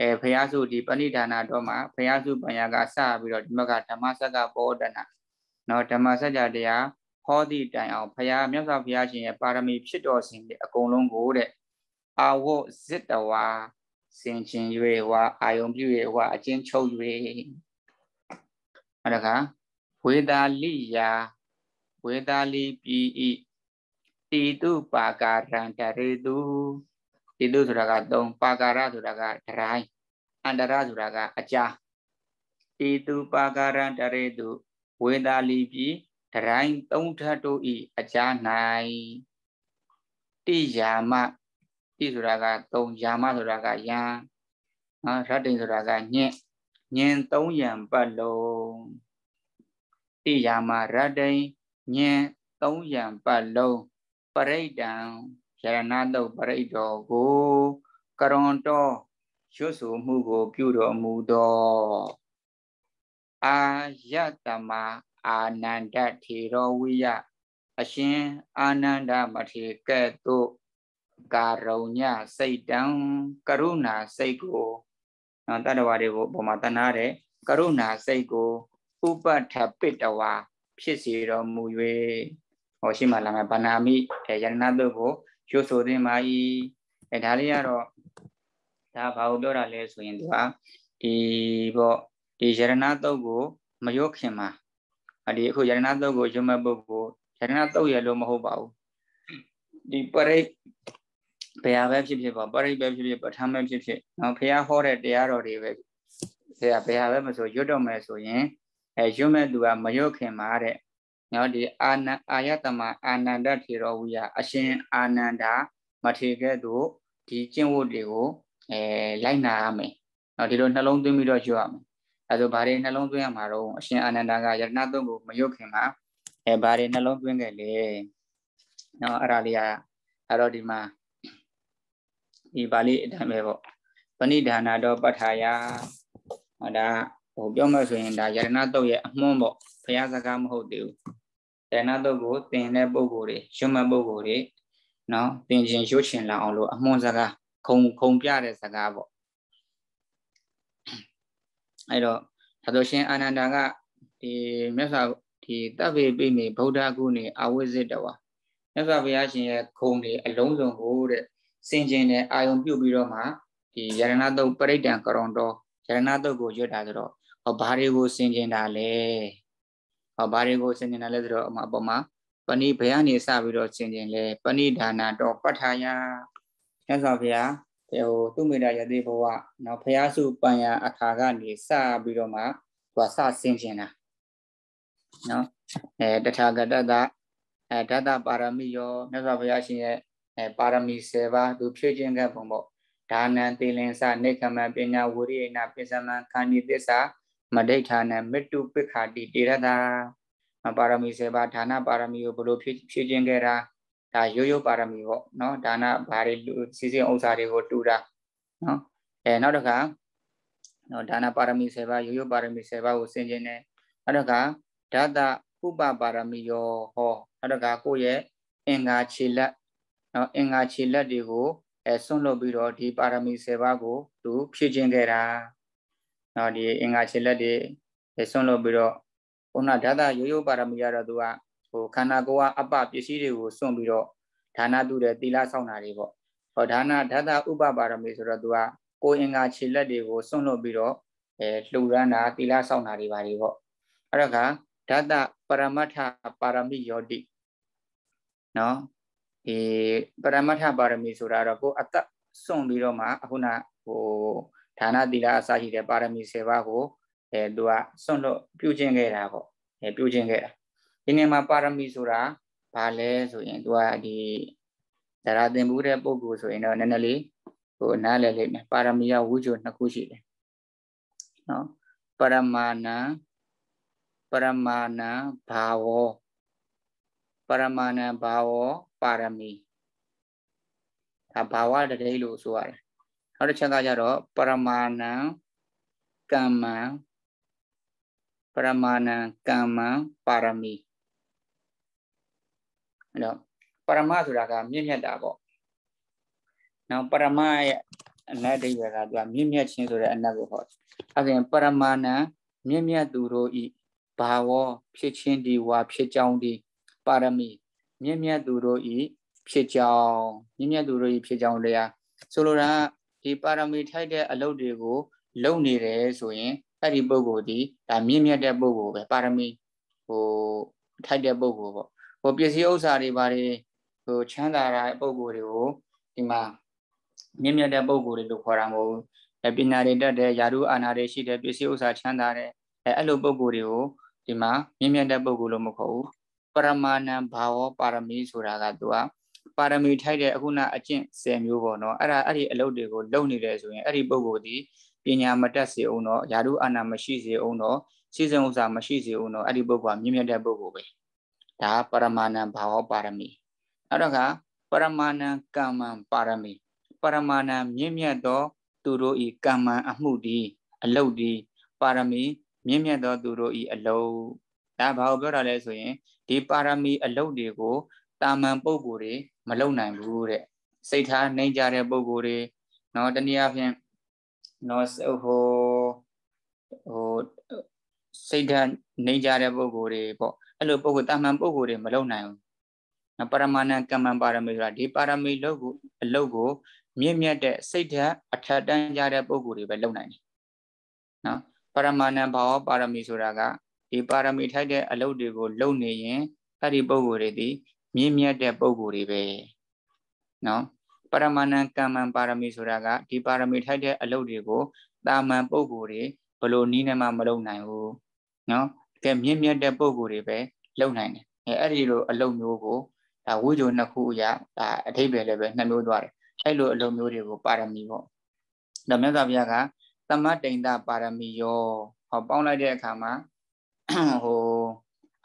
အဲဖယားစုဒီပဏိဒါနာတော့မှာဖယားစုပညာကစပြီးတော့ဒီဘက်ကဓမ္မစက်ကဘောဒနာနော်ဓမ္မစကြာတရားဟောသည့်တိုင်အောင်ဖယားမြတ်စွာဘုရားရှင်ရဲ့ပါရမီဖြစ်တော်စဉ်အကုန်လုံးကိုတဲ့ အာဝတ်ဇစ်တဝါစင်ချင်၍ဝါအာယုံပြု၍ဝါအချင်းချုပ်၍အဲ့ဒါကဝေဒာလိယာဝေဒာလိပိဤတိတုပါကာရံတရေတုတိတုဆိုတာက3ပါကာရဆိုတာကဒရိုင်းအန္တရဆိုတာကအကြာတိတုပါကာရံတရေတုဝေဒာလိပိဒရိုင်းသုံးထပ်တို့ဤအကြာ၌တိယာမ တိဆိုတာက3ယာမဆိုတာကယံနော်ရတ္တိဆိုတာကညင့်ညင်3ယံပတ်လုံးတိယာမရတ္တိညင်3ယံပတ်လုံးပရိဒံယရဏတုတ်ပရိတောကိုကရွန်တော်ရွတ်ဆိုမှုကို ပြုတော်မူသောအာယတမအာနန္ဒထေရောဝိယအရှင်အာနန္ဒမထေကဲ့သို့ ကာရုံညစိတ်တံကရုဏာစိတ်ကိုတတ္တဝါတွေကိုပုံမှာတဏှာတဲ့ကရုဏာစိတ်ကိုဥပထပိတဝါဖြစ်စေတော်မူ၍ဟောရှိမှလာမယ်ဗနာမိအဲယန္နာတုတ်ကိုရွဆိုသင်ပါ၏အဲဒါလေးကတော့ဒါဘာကိုပြောတာလဲဆိုရင်သူကဒီပေါ့ဒီယရဏတုတ်ကိုမရောခင်မှာဒီအခုယရဏတုတ်ကိုရွမဲ့ပုဂ္ဂိုလ်ယရဏတုတ်ရလို့မဟုတ်ပါဘူးဒီပရိ ဘယ်ဟာပဲဖြစ်ဖြစ်ပေါ့ပရိပဲဖြစ်ဖြစ်ပဋ္ဌာန်းပဲဖြစ်ဖြစ်နော်ဖះဟောတဲ့တရားတော်တွေပဲဆရာဘယ်ဟာပဲမဆိုရွတ်တော့မယ်ဆိုရင်အဲရွတ်မဲ့သူကမရွတ်ခင်မှာတဲ့နော်ဒီအာနအာယတမအာနန္ဒထေရဝိယအရှင်အာနန္ဒာမထေကဲ့သို့ဒီကျင့်ဝတ်တွေကိုအဲလိုက်နာရမယ်နော်ဒီလိုနှလုံးသွင်းပြီးတော့ရွတ်ရမယ်အဲဆိုဘာတွေနှလုံးသွင်းရမှာတော့အရှင်အာနန္ဒာကယတနာသုံးကိုမရွတ်ခင်မှာအဲဘာတွေနှလုံးသွင်းခဲ့လဲနော်အဲ့ဒါလေးကအဲ့တော့ဒီမှာ ဒီပါဠိအတိုင်းပဲပေါ့ပဏိဒါနာတော့ပဋ္ဌာယဟောဒါဟိုပြောမှဆိုရင်ဒါယရဏတုတ်ရဲ့အမွှန်းပေါ့ဘုရားစကားမဟုတ်သေးဘူးယရဏတုတ်ကိုသင်တဲ့ပုဂ္ဂိုလ်တွေရွတ်မှတ်ပုဂ္ဂိုလ်တွေနော်သင်ခြင်းရွတ်ချင်လာအောင်လို့အမွှန်းစကားခုံခုံပြတဲ့စကားပေါ့အဲ့တော့သာသောရှင်အာနန္ဒာကဒီမြတ်စွာဒီတပ်ပေပိမေဗုဒ္ဓဂုဏေအဝိဇ္ဇတဝါမြတ်စွာဘုရားရှင်ရဲ့ခုံတွေအလုံးစုံကိုတဲ့ စင်ကျင်တဲ့အာယုံပြုတ်ပြီးတော့မှဒီယရဏတုတ်ပရိဒံကရွန်တော်ယရဏတုတ်ကိုရွတ်တာဆိုတော့ဟောဘာတွေကိုစင်ကျင်တာလဲဟောဘာတွေကိုစင်ကျင်တာလဲဆိုတော့အမအပေါ်မှာပဏိဘယနေစပြီးတော့စင်ကျင်လဲပဏိဒါနာတော်ပဋ္ဌာယမြတ်စွာဘုရားဟိုသူမေတ္တာယတိဘဝနော်ဖះစုပန်ရအခါကနေစပြီးတော့မှသူကစဆင်ကျင်တာနော်အဲတထာဂတတအဲဓာတပါရမီယောမြတ်စွာဘုရားရှင်ရဲ့ အဲပါရမီ7ပါးသူဖြည့်ခြင်းခဲ့ပုံပေါ့ဒါနံတေလင်္စနေကမံပညာဝိရိယနာပိစမံခန္ဒီသစ္စာမဒိဋ္ဌာနံမေတ္တုပိခာတိတေရတာပါရမီ7ပါးဒါနပါရမီကိုဘလို့ဖြည့်ဖြည့်ခြင်းခဲ့တာဒါရိုးရိုးပါရမီပေါ့နော်ဒါနဘာတွေစီစဉ်ဥစ္စာတွေကိုတူတာနော်အဲနောက်တစ်ခါနော်ဒါနပါရမီ7ပါးရိုးရိုးပါရမီ7ပါးကိုဆင်ခြင်တယ်နောက်တစ်ခါဓာတဥပပါရမီယောဟောနောက်တစ်ခါကိုယ့်ရဲ့အင်္ဂါခြေလက် နော်အင်္ဂါခြေလက်တွေကိုအဲဆွန့်လွတ်ပြီးတော့ဒီပါရမီ7ပါးကိုသူဖြည့်ခြင်းခဲ့တာနော်ဒီအင်္ဂါခြေလက်တွေဆွန့်လွတ်ပြီးတော့ဘုနာဓာတရိုးရိုးပါရမီရတော့သူကဟိုခန္ဓာကိုယ်ကအပပစ္စည်းတွေကိုစွန့်ပြီးတော့ဒါနတုတဲ့သီလဆောင်တာတွေပေါ့ဟောဒါနဓာတဥပပါရမီဆိုတော့သူကကိုယ်အင်္ဂါခြေလက်တွေကိုစွန့်လွတ်ပြီးတော့အဲလှူရမ်းတာသီလဆောင်တာတွေပါတွေပေါ့အဲ့တော့ကဓာတပရမတ္ထပါရမီယောတိနော် ဒီပရမတ္ထပါရမီဆိုတာတော့ကိုယ်အသက်စွန့်ပြီးတော့မှအခုနဟိုဌာနသီလအစရှိတဲ့ပါရမီ7ပါးကိုအဲသူကစွန့်လို့ပြုကျင့်ခဲ့တာပေါ့အဲပြုကျင့်ခဲ့တာဒီနေမှာပါရမီဆိုတာဘာလဲဆိုရင်သူကဒီဇရာသင်ဘူးတဲ့ပုဂ္ဂိုလ်ဆိုရင်တော့နည်းနည်းလေးဟိုနားလည်လိမ့်မယ်ပါရမီကဝုဇုနှစ်ခုရှိတယ်နော်ပရမာဏံပရမာဏံဘာဝောပရမာဏံဘာဝော ပါရမီဒါဘာဝတတိလို့ဆိုရတယ်နောက်တစ်ချက်ကကြတော့ပရမာဏံကမ္မံပရမာဏံကမ္မံပါရမီအဲ့တော့ပရမဆိုတာကမြင့်မြတ်တာပေါ့နောက်ပရမရဲ့အနတ်ဒိဗေကသူကမြင့်မြတ်ခြင်းဆိုတဲ့အနတ်ကိုဟောအဲဒါပရမာဏံမြင့်မြတ်သူတို့ဤဘာဝဖြစ်ခြင်းဒီဝါဖြစ်ကြောင်းဒီပါရမီ မြင့်မြတ်သူတို့ဤဖြစ်ကြောင်းမြင့်မြတ်သူတို့ဤဖြစ်ကြောင်းတရားဆိုလိုတာဒီပါရမီထိုက်တဲ့အလုပ်တွေကိုလုပ်နေတယ်ဆိုရင်အဲ့ဒီပုဂ္ဂိုလ်ဒီဒါမြင့်မြတ်တဲ့ပုဂ္ဂိုလ်ပဲပါရမီဟိုထိုက်တဲ့ပုဂ္ဂိုလ်ပေါ့ဟိုပစ္စည်းဥစ္စာတွေဘာတွေဟိုချမ်းသာတဲ့ပုံကိုယ်တွေကိုဒီမှာမြင့်မြတ်တဲ့ပုံကိုယ်တွေလို့ခေါ်တာမဟုတ်ဘူးပညာတွေတတ်တဲ့ယာရုအာနာတွေရှိတဲ့ပစ္စည်းဥစ္စာချမ်းသာတဲ့အဲအဲ့လိုပုံကိုယ်တွေကိုဒီမှာမြင့်မြတ်တဲ့ပုံကိုယ်လို့မခေါ်ဘူး ပရမာဏံဘာဝပါရမီဆိုတာကသူကပါရမီထိုက်တဲ့အခုနအကျင့်10မျိုးပေါ့နော်အဲ့ဒါအဲ့ဒီအလုပ်တွေကိုလုပ်နေတယ်ဆိုရင်အဲ့ဒီပုံကိုယ်ဒီပညာမတတ်စေအောင်တော့ယာရုအာနာမရှိစေအောင်တော့စီစဉ်ဥစ္စာမရှိစေအောင်တော့အဲ့ဒီပုဂ္ဂိုလ်ကမြင့်မြတ်တဲ့ပုဂ္ဂိုလ်ပဲဒါပရမာဏံဘာဝပါရမီနောက်တော့ကပရမာဏံကမ္မံပါရမီပရမာဏံမြင့်မြတ်သောသူတို့ဤကမ္မံအမှုဒီအလုတ်ဒီပါရမီမြင့်မြတ်သောသူတို့ဤအလုတ် ဒါဘာကိုပြောတာလဲဆိုရင်ဒီပါရမီအလုတ်တွေကိုတာမန်ပုဂ္ဂိုလ်တွေမလုံနိုင်ဘူးတဲ့စိတ်ထားနှိမ်ကြတဲ့ပုဂ္ဂိုလ်တွေနော်တနည်းအားဖြင့်နော်ဟိုဟိုစိတ်ဓာတ်နှိမ်ကြတဲ့ပုဂ္ဂိုလ်တွေပေါ့အဲ့လိုပုဂ္ဂိုလ်တာမန်ပုဂ္ဂိုလ်တွေမလုံနိုင်ဘူးနော်ပရမဏကမ္မပါရမီဆိုတာဒီပါရမီလုပ်ကိုအလုပ်ကိုမြင့်မြတ်တဲ့စိတ်ဓာတ်အထက်တန်းကြတဲ့ပုဂ္ဂိုလ်တွေပဲလုံနိုင်တယ်နော်ပရမဏဘာဝပါရမီဆိုတာက ဒီပါရမီထိုက်တဲ့အလုပ်တွေကိုလုပ်နေရင်အဲ့ဒီပုဂ္ဂိုလ်တွေဒီမြင့်မြတ်တဲ့ပုဂ္ဂိုလ်တွေပဲနော်ပရမဏကမ္မပါရမီဆိုတာကဒီပါရမီထိုက်တဲ့အလုပ်တွေကိုတာမန်ပုဂ္ဂိုလ်တွေဘလို့နီးနေမှမလုပ်နိုင်ဘူးနော်ကဲမြင့်မြတ်တဲ့ပုံကိုယ်တွေပဲလုံနိုင်တယ်အဲအဲ့ဒီလိုအလုံမျိုးကိုဒါဝိဇ္ဇုနှစ်ခုအရာဒါအထိပ္ပယ်လည်းပဲနှစ်မျိုးသွားတယ်အဲ့လိုအလုံမျိုးတွေကိုပါရမီပေါ့ဒါမြတ်စွာဘုရားကသမတ်တိန်တပါရမီယောဟောပေါင်းလိုက်တဲ့အခါမှာ ဟို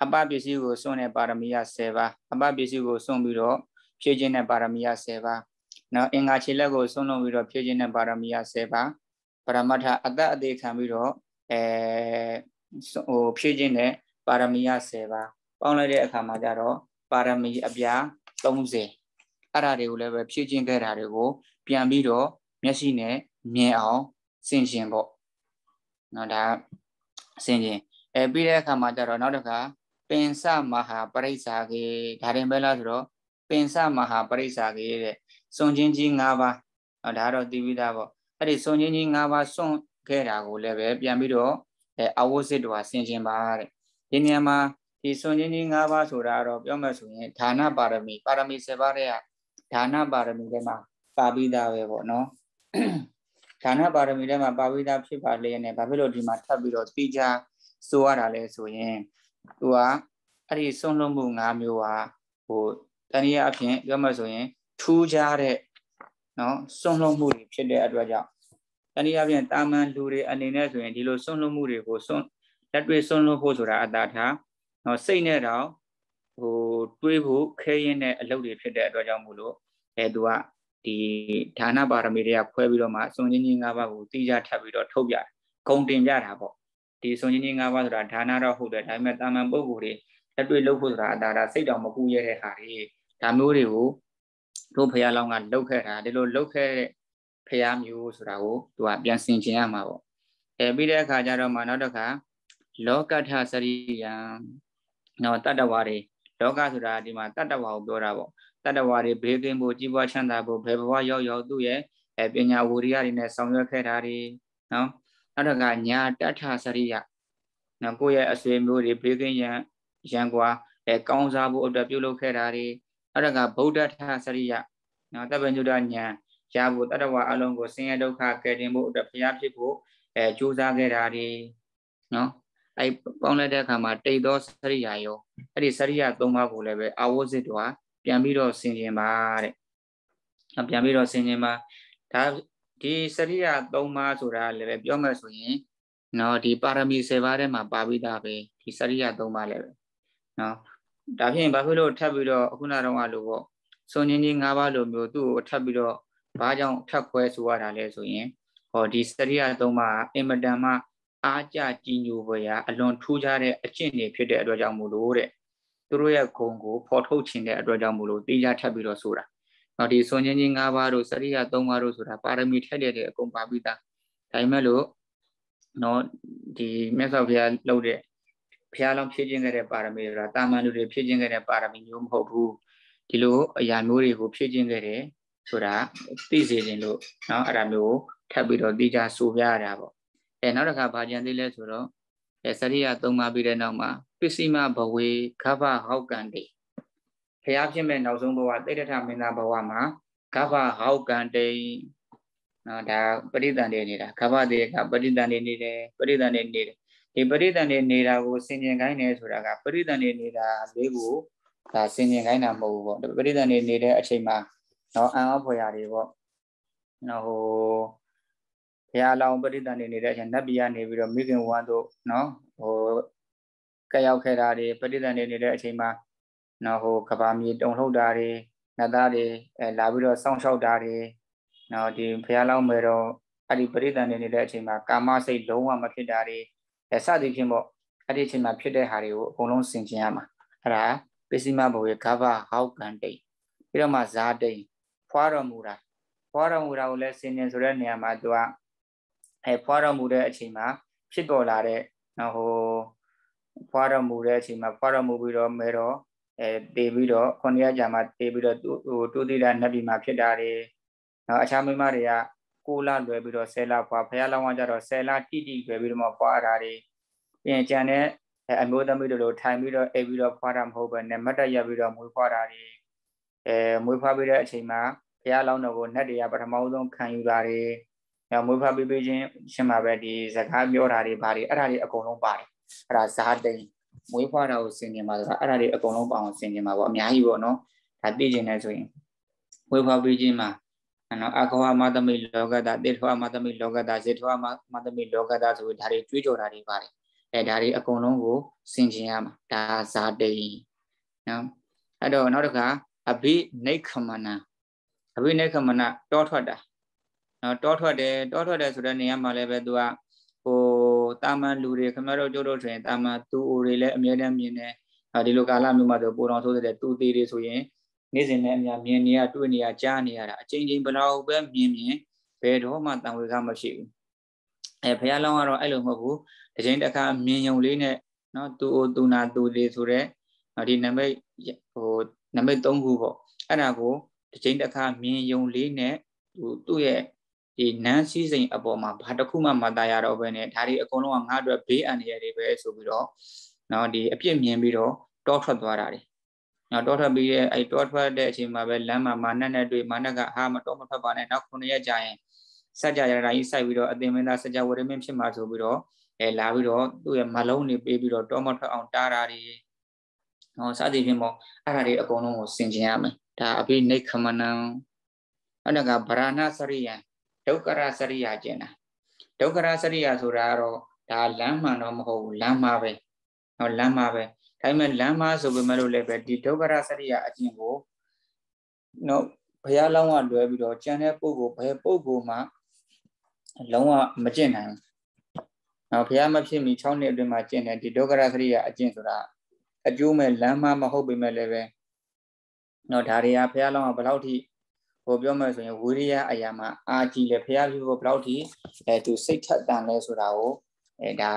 အပပစ္စည်းကိုစွန့်တဲ့ပါရမီက10ပါးအပပစ္စည်းကိုစွန့်ပြီးတော့ဖြည့်ခြင်းတဲ့ပါရမီက10ပါးနော်အင်္ဂါခြေလက်ကိုစွန့်လို့ပြီးတော့ဖြည့်ခြင်းတဲ့ပါရမီက10ပါးပရမတ္ထအတ္တအသေးခံပြီးတော့အဲဟိုဖြည့်ခြင်းနဲ့ပါရမီရ10ပါးပေါင်းလိုက်တဲ့အခါမှာကျတော့ပါရမီအပြား30အဲ့ဒါတွေကိုလည်းပဲဖြည့်ခြင်းခဲ့တာတွေကို ပြန်ပြီးတော့မျက်စိနဲ့မြင်အောင်ဆင်ခြင်ပေါ့နော်ဒါဆင်ခြင် အဲပြီးတဲ့အခါမှာကျတော့နောက်တစ်ခါပင်စမဟာပရိစ္ဆာကေဒါရင်ပဲလားဆိုတော့ပင်စမဟာပရိစ္ဆာကေတဲ့စွန်ချင်းကြီး၅ပါးဒါတော့သိပြီးသားပေါ့အဲ့ဒီစွန်ချင်းကြီး၅ပါးစွန့်ခဲ့တာကိုလည်းပဲပြန်ပြီးတော့အဲအဝုစစ်တော်ဆင်ခြင်ပါတဲ့ဒီနေရာမှာဒီစွန်ချင်းကြီး၅ပါးဆိုတာတော့ပြောမှဆိုရင်ဒါနပါရမီပါရမီ7ပါးတဲ့ကဒါနပါရမီထဲမှာပါပြီးသားပဲပေါ့နော်ဒါနပါရမီထဲမှာပါဝိသားဖြစ်ပါလျက်နဲ့ဘာဖြစ်လို့ဒီမှာထပ်ပြီးတော့တိကျ ဆိုရတာလဲဆိုရင်သူကအဲ့ဒီဆုံးလုံးမှု၅မျိုးဟာဟိုတနည်းအားဖြင့်ပြောမှဆိုရင်ထူးခြားတဲ့နော်ဆုံးလုံးမှုတွေဖြစ်တဲ့အတွက်ကြောင့်တနည်းအားဖြင့်တာမန်လူတွေအနေနဲ့ဆိုရင်ဒီလိုဆုံးလုံးမှုတွေကိုဆုံးလက်တွေ့ဆုံးလုံးဖို့ဆိုတာအတားထားနော်စိတ်နဲ့တော့ဟိုတွေးဖို့ခဲရင်တဲ့အလုပ်တွေဖြစ်တဲ့အတွက်ကြောင့်မို့လို့အဲသူကဒီဌာနပါရမီတွေကခွဲပြီးတော့မှအစွန်ချင်းချင်း၅ပါးကိုတိကျထပ်ပြီးတော့ထုတ်ပြဂုံတင်ပြတာပေါ့ ဒီအစွန်ချင်းချင်း၅ပါးဆိုတာဌာနတော့ဟုတ်တယ်ဒါပေမဲ့တာမန်ပုဂ္ဂိုလ်တွေလက်တွေ့လုပ်ဖို့ဆိုတာအတားတာစိတ်တော်မကူရတဲ့ဟာတွေဒါမျိုးတွေကိုတို့ဖရာလောင်းကလှုပ်ခဲ့တာဒီလိုလှုပ်ခဲ့တဲ့ဖရာမျိုးဆိုတာကိုသူကပြန်ဆင်ခြင်ရမှာပေါ့အဲပြီးတဲ့အခါကျတော့မှနောက်တစ်ခါလောကထစရိယံနော်တတ္တဝါတွေလောကဆိုတာဒီမှာတတ္တဝါကိုပြောတာပေါ့တတ္တဝါတွေဘေးကင်းဖို့ကြီးပွားချမ်းသာဖို့ဘယ်ဘဝရောက်ရောက်သူ့ရဲ့အဲပညာဝိရိယတွေနဲ့ဆောင်ရွက်ခဲ့တာတွေနော် နောက်တစ်ခါညာတတ္ထစရိယနော်ကိုယ့်ရဲ့အဆွေမျိုးတွေဘေးကင်းရန်ရန်ကွာအဲကောင်းစားဖို့အတွက်ပြုလုပ်ခဲ့တာတွေနောက်တစ်ခါဗုဒ္ဓထစရိယနော်တပ္ပညုတညာရဖို့တတ္တဝါအလုံးကိုဆင်းရဲဒုက္ခကယ်တင်ဖို့အတွက်ဘုရားဖြစ်ဖို့အဲကြိုးစားခဲ့တာတွေနော်အဲပေါင်းလိုက်တဲ့အခါမှာတိတ်သောစရိယာရောအဲ့ဒီစရိယာ၃ပါးကိုလည်းပဲအာဝဇ္ဇစ်တော်ပြန်ပြီးတော့ဆင်ခြင်ပါတဲ့ပြန်ပြီးတော့ဆင်ခြင်ပါဒါ ဒီစရိယာ၃ပါးဆိုတာလည်းပဲပြောမယ်ဆိုရင်နော်ဒီပါရမီ၁၀ပါးထဲမှာပါပြီးသားပဲဒီစရိယာ၃ပါးလည်းပဲနော်ဒါဖြင့်ဘာဖြစ်လို့ထပ်ပြီးတော့အခုနတော့ကလို့ပေါ့စွန်ချင်းကြီး၅ပါးလိုမျိုးသူ့ကိုထပ်ပြီးတော့ဘာကြောင့်ထပ်ခွဲဆိုရတာလဲဆိုရင်ဟောဒီစရိယာ၃ပါးအင်မတန်မှအားကြကြည်ညိုဖွယ်ရာအလွန်ထူးခြားတဲ့အကျင့်တွေဖြစ်တဲ့အတွက်ကြောင့်မို့လို့တဲ့သူတို့ရဲ့ဂုံကိုဖော်ထုတ်ခြင်းတဲ့အတွက်ကြောင့်မို့လို့တေးကြထပ်ပြီးတော့ဆိုတာ နော်ဒီစွန်ချင်းကြီး၅ပါးတို့စရိယာ၃ပါးတို့ဆိုတာပါရမီထက်တဲ့အကုန်ပါပြီးသားဒါပေမဲ့လို့နော်ဒီမြတ်စွာဘုရားလှုပ်တဲ့ဘုရားလောင်းဖြည့်ခြင်းခဲ့တဲ့ပါရမီဆိုတာတာမန်လူတွေဖြည့်ခြင်းခဲ့တဲ့ပါရမီမျိုးမဟုတ်ဘူးဒီလိုအရာမျိုးတွေကိုဖြည့်ခြင်းခဲ့တယ်ဆိုတာသိစေခြင်းလို့နော်အဲ့ဒါမျိုးထပ်ပြီးတော့သိကြဆိုပြရတာပေါ့အဲနောက်တစ်ခါဗာကြံသေးလဲဆိုတော့အဲစရိယသုံးပါပြီးတဲ့နောက်မှာပစ္စည်းမဘဝေခဘဟောက်ကံတေ ဖျားဖြစ်မဲ့နောက်ဆုံးဘဝတိဋ္ဌထမင်းသားဘဝမှာခဘဟောက်ကံတေနော်ဒါပရိသန်နေနေတာခဘတေကပရိသန်နေနေတယ်ပရိသန်နေနေတယ်ဒီပရိသန်နေနေတာကိုဆင်ញင်ခိုင်းတယ်ဆိုတာကပရိသန်နေနေတာလေးကိုဒါဆင်ញင်ခိုင်းတာမဟုတ်ဘူးပေါ့ပရိသန်နေနေတဲ့အချိန်မှာနော်အံ့ဩဖွယ်ရာတွေပေါ့နော်ဟိုဘုရားလောင်းပရိသတ်နေနေတဲ့အချိန်နတ်ပြည်ကနေပြီးတော့မိခင်ဝမ်းတို့နော်ဟိုကရောက်ခဲ့တာတွေပရိသတ်နေနေတဲ့အချိန်မှာ နော်ဟိုကဘာမြေတုံလှုပ်တာတွေနတ်သားတွေအဲလာပြီးတော့စောင့်ရှောက်တာတွေနော်ဒီဘုရားလောင်းမယ်တော့အဲ့ဒီပရိသတ်နေနေတဲ့အချိန်မှာကာမစိတ်လုံးဝမဖြစ်တာတွေအဲစသည်ဖြင့်ပေါ့အဲ့ဒီအချိန်မှာဖြစ်တဲ့ဟာတွေကိုအကုန်လုံးဆင်ခြင်ရမှာအဲ့ဒါပစ္စည်းမဘဝေဂဘဟောက်ကန်တိတ်ပြီးတော့မှဇာတိတ်ဖွာတော်မူတာဖွာတော်မူတာကိုလည်းဆင်ခြင်ဆိုတဲ့နေရာမှာသူကအဲဖွာတော်မူတဲ့အချိန်မှာဖြစ်ပေါ်လာတဲ့နော်ဟိုဖွာတော်မူတဲ့အချိန်မှာဖွာတော်မူပြီးတော့မဲတော့ အဲတည်ပြီးတော့ခုနှစ်ရက်ကြာမှတည်ပြီးတော့ဟိုတူတိတာနတ်ပြည်မှာဖြစ်တာတွေနော်အခြားမိမတွေကကိုလလွယ်ပြီးတော့ဆယ်လဖွာဖះလောင်းကကြတော့ဆယ်လတိတိလွယ်ပြီးတော့မှဖွာတာတွေပြင်ကြံတဲ့အမျိုးသမီးတို့လိုထိုင်ပြီးတော့အိပ်ပြီးတော့ဖွာတာမဟုတ်ပဲနဲ့မတ်တရပြီးတော့မွေးဖွာတာတွေအဲမွေးဖွာပြီးတဲ့အချိန်မှာဖះလောင်းတော်ကိုနတ်တွေကပထမဆုံးခံယူတာတွေမွေးဖွားပေးပေးခြင်းရှင်မှာပဲဒီစကားပြောတာတွေဘာတွေအဲ့ဒါတွေအကုန်လုံးပါတယ်အဲ့ဒါဇာတိန် မွေးဖွားတာကိုဆင်ကျင်ပါဆိုတာအဲ့ဒါတွေအကုန်လုံးပါအောင်ဆင်ကျင်ပါပေါ့အများကြီးပေါ့နော်ဒါသိကျင်နေဆိုရင်မွေးဖွားပေးခြင်းမှာနော်အခောမသမိလောကတာတေထောမသမိလောကတာဇေထောမသမိလောကတာဆိုပြီးဒါတွေကြွေးကြော်တာတွေပါတယ်အဲဒါတွေအကုန်လုံးကိုဆင်ကျင်ရမှာဒါဇာတိန်နော်အဲ့တော့နောက်တစ်ခါအဘိနိခမနအဘိနိခမနတောထွက်တာနော်တောထွက်တယ်တောထွက်တယ်ဆိုတဲ့နေရာမှာလည်းပဲသူကဟို တာမန်လူတွေခင်ဗျားတို့ကြိုးတို့ဆိုရင်တာမန်သူအိုတွေလည်းအမြဲတမ်းမြင်တယ်ဒီလိုကာလမျိုးမှာဆိုပိုတော်ဆိုးတဲ့တူသေးတွေဆိုရင်နေ့စဉ်နဲ့အများမြင်နေရတွေ့နေရကြားနေရတာအချိန်ချင်းဘလောက်ပဲမြင်မြင်ဘယ်တော့မှတန်ဝေကမရှိဘူးအဲဘုရားလောင်းကတော့အဲ့လိုမဟုတ်ဘူးတစ်ချိန်တစ်ခါမြင်ုံလေးနဲ့နော်သူအိုသူနာသူသေးဆိုတဲ့ဒီနမိတ်ဟိုနမိတ်၃ခုပေါ့အဲ့ဒါကိုတစ်ချိန်တစ်ခါမြင်ယုံလေးနဲ့သူသူ့ရဲ့ ဒီနန်းစည်းစိမ်အပေါ်မှာဘာတစ်ခုမှမตายရတော့ဘဲနဲ့ဒါတွေအကုန်လုံးကငါ့အတွက်ဘေးအန္တရာယ်တွေပဲဆိုပြီးတော့နော်ဒီအပြစ်မြင်ပြီးတော့တောထွက်သွားတာတွေနော်တောထွက်ပြီးတဲ့အဲတောထွက်တဲ့အချိန်မှာပဲလမ်းမှာမာနနဲ့တွေ့မာနကဟာမတော်မထွက်ပါနဲ့နောက်9ရက်ကြာရင် စัจ जा ရတာကြီးစိုက်ပြီးတော့အသင်မင်းသားစัจ जा ဝရမင်းဖြစ်မှာဆိုပြီးတော့အဲလာပြီးတော့သူ့ရဲ့မလုံးနေပေးပြီးတော့တောမထွက်အောင်တားတာတွေဟောစသည်ဖြင့်ပေါ့အဲ့ဒါတွေအကုန်လုံးကိုဆင်ခြင်ရမယ်ဒါအဘိနိခမနံအဲ့ဒါကဗရဏစရိယ ဒုက္ခရစရိယကျင်တာဒုက္ခရစရိယဆိုတာကတော့ဒါလမ်းမှန်တော့မဟုတ်ဘူးလမ်းမှာပဲဟောလမ်းမှာပဲဒါပေမဲ့လမ်းမှာဆိုပေမဲ့လို့လည်းပဲဒီဒုက္ခရစရိယအကျင့်ကိုနော်ဘုရားလောင်းကလွယ်ပြီးတော့ကျန်တဲ့ပုဂ္ဂိုလ်ဘယ်ပုဂ္ဂိုလ်မှလုံးဝမကျင့်နိုင်ဘူး။နော်ဘုရားမဖြစ်မီ6နှစ်အတွင်းမှာကျင့်တဲ့ဒီဒုက္ခရစရိယအကျင့်ဆိုတာအကျိုးမဲ့လမ်းမမဟုတ်ပေမဲ့လည်းပဲနော်ဒါတွေကဘုရားလောင်းကဘယ်လောက်ထိ ဟိုပြောမှဆိုရင်ဝိရိယအရာမှာအာကြည့်လေဘုရားပြုဖို့ဘယ်လောက်ထိအဲသူစိတ်ထက်တန်လဲဆိုတာကိုအဲဒါ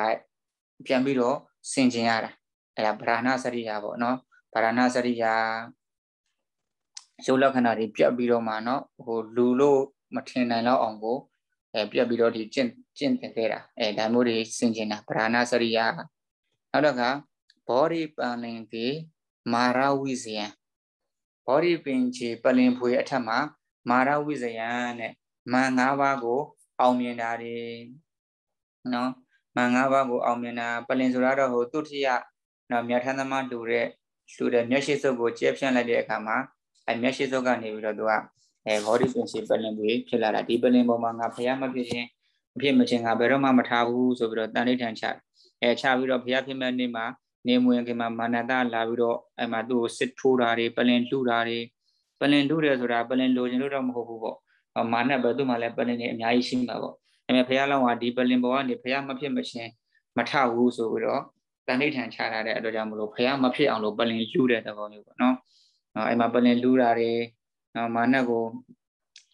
ပြန်ပြီးတော့ဆင်ခြင်ရတာအဲဒါဗราဏစရိယာပေါ့နော်ဗราဏစရိယာရုပ်လက္ခဏာတွေပြတ်ပြီးတော့မှနော်ဟိုလူလို့မထင်နိုင်တော့အောင်ကိုအဲပြတ်ပြီးတော့ဒီကျင့်ကျင့်တင်ခဲ့တာအဲဒါမျိုးတွေဆင်ခြင်တာဗราဏစရိယာနောက်တော့ကဘောဓိပန်လင်ကေမာရဝိဇယံ ဘောဓိပင်ချေပလင်ဖွေအထက်မှာမာရဝိဇယံနဲ့မန်၅ပါးကို အောင်မြင်တာတွေနော်မန်၅ပါးကိုအောင်မြင်တာပလင်ဆိုတာတော့ဟိုတုထယနော်မြတ်ထမ်းသမားလူတဲ့လူတဲ့မျက်ရှိစုပ်ကိုကျဲဖြန့်လိုက်တဲ့အခါမှာအဲမျက်ရှိစုပ်ကနေပြီးတော့သူကအဲဘောဓိပင်ချေပလင်ဖွေဖြစ်လာတာဒီပလင်ပေါ်မှာငါဖះမဖြစ်ခြင်းမဖြစ်မချင်းငါဘယ်တော့မှမထားဘူးဆိုပြီးတော့တန်ဋိဌာန်ချအဲချပြီးတော့ဖះဖြစ်မဲ့နေ့မှာ နေမွေခင်မှာမာနတလာပြီးတော့အဲ့မှာသူ့ကိုစစ်ထိုးတာတွေပလင်လှူတာတွေပလင်လှူတယ်ဆိုတာပလင်လိုချင်လို့တော့မဟုတ်ဘူးပေါ့မာနပဲသူ့မှာလည်းပလင်တွေအများကြီးရှိမှာပေါ့အဲ့မဲ့ဘုရားလောင်းကဒီပလင်ပေါ်ကနေဘုရားမဖြစ်မချင်းမထဘူးဆိုပြီးတော့တန်ဋိဌာန်ချထားတဲ့အတွက်ကြောင့်မလို့ဘုရားမဖြစ်အောင်လို့ပလင်လှူတဲ့သဘောမျိုးပေါ့နော်အဲ့မှာပလင်လှူတာတွေမာနကို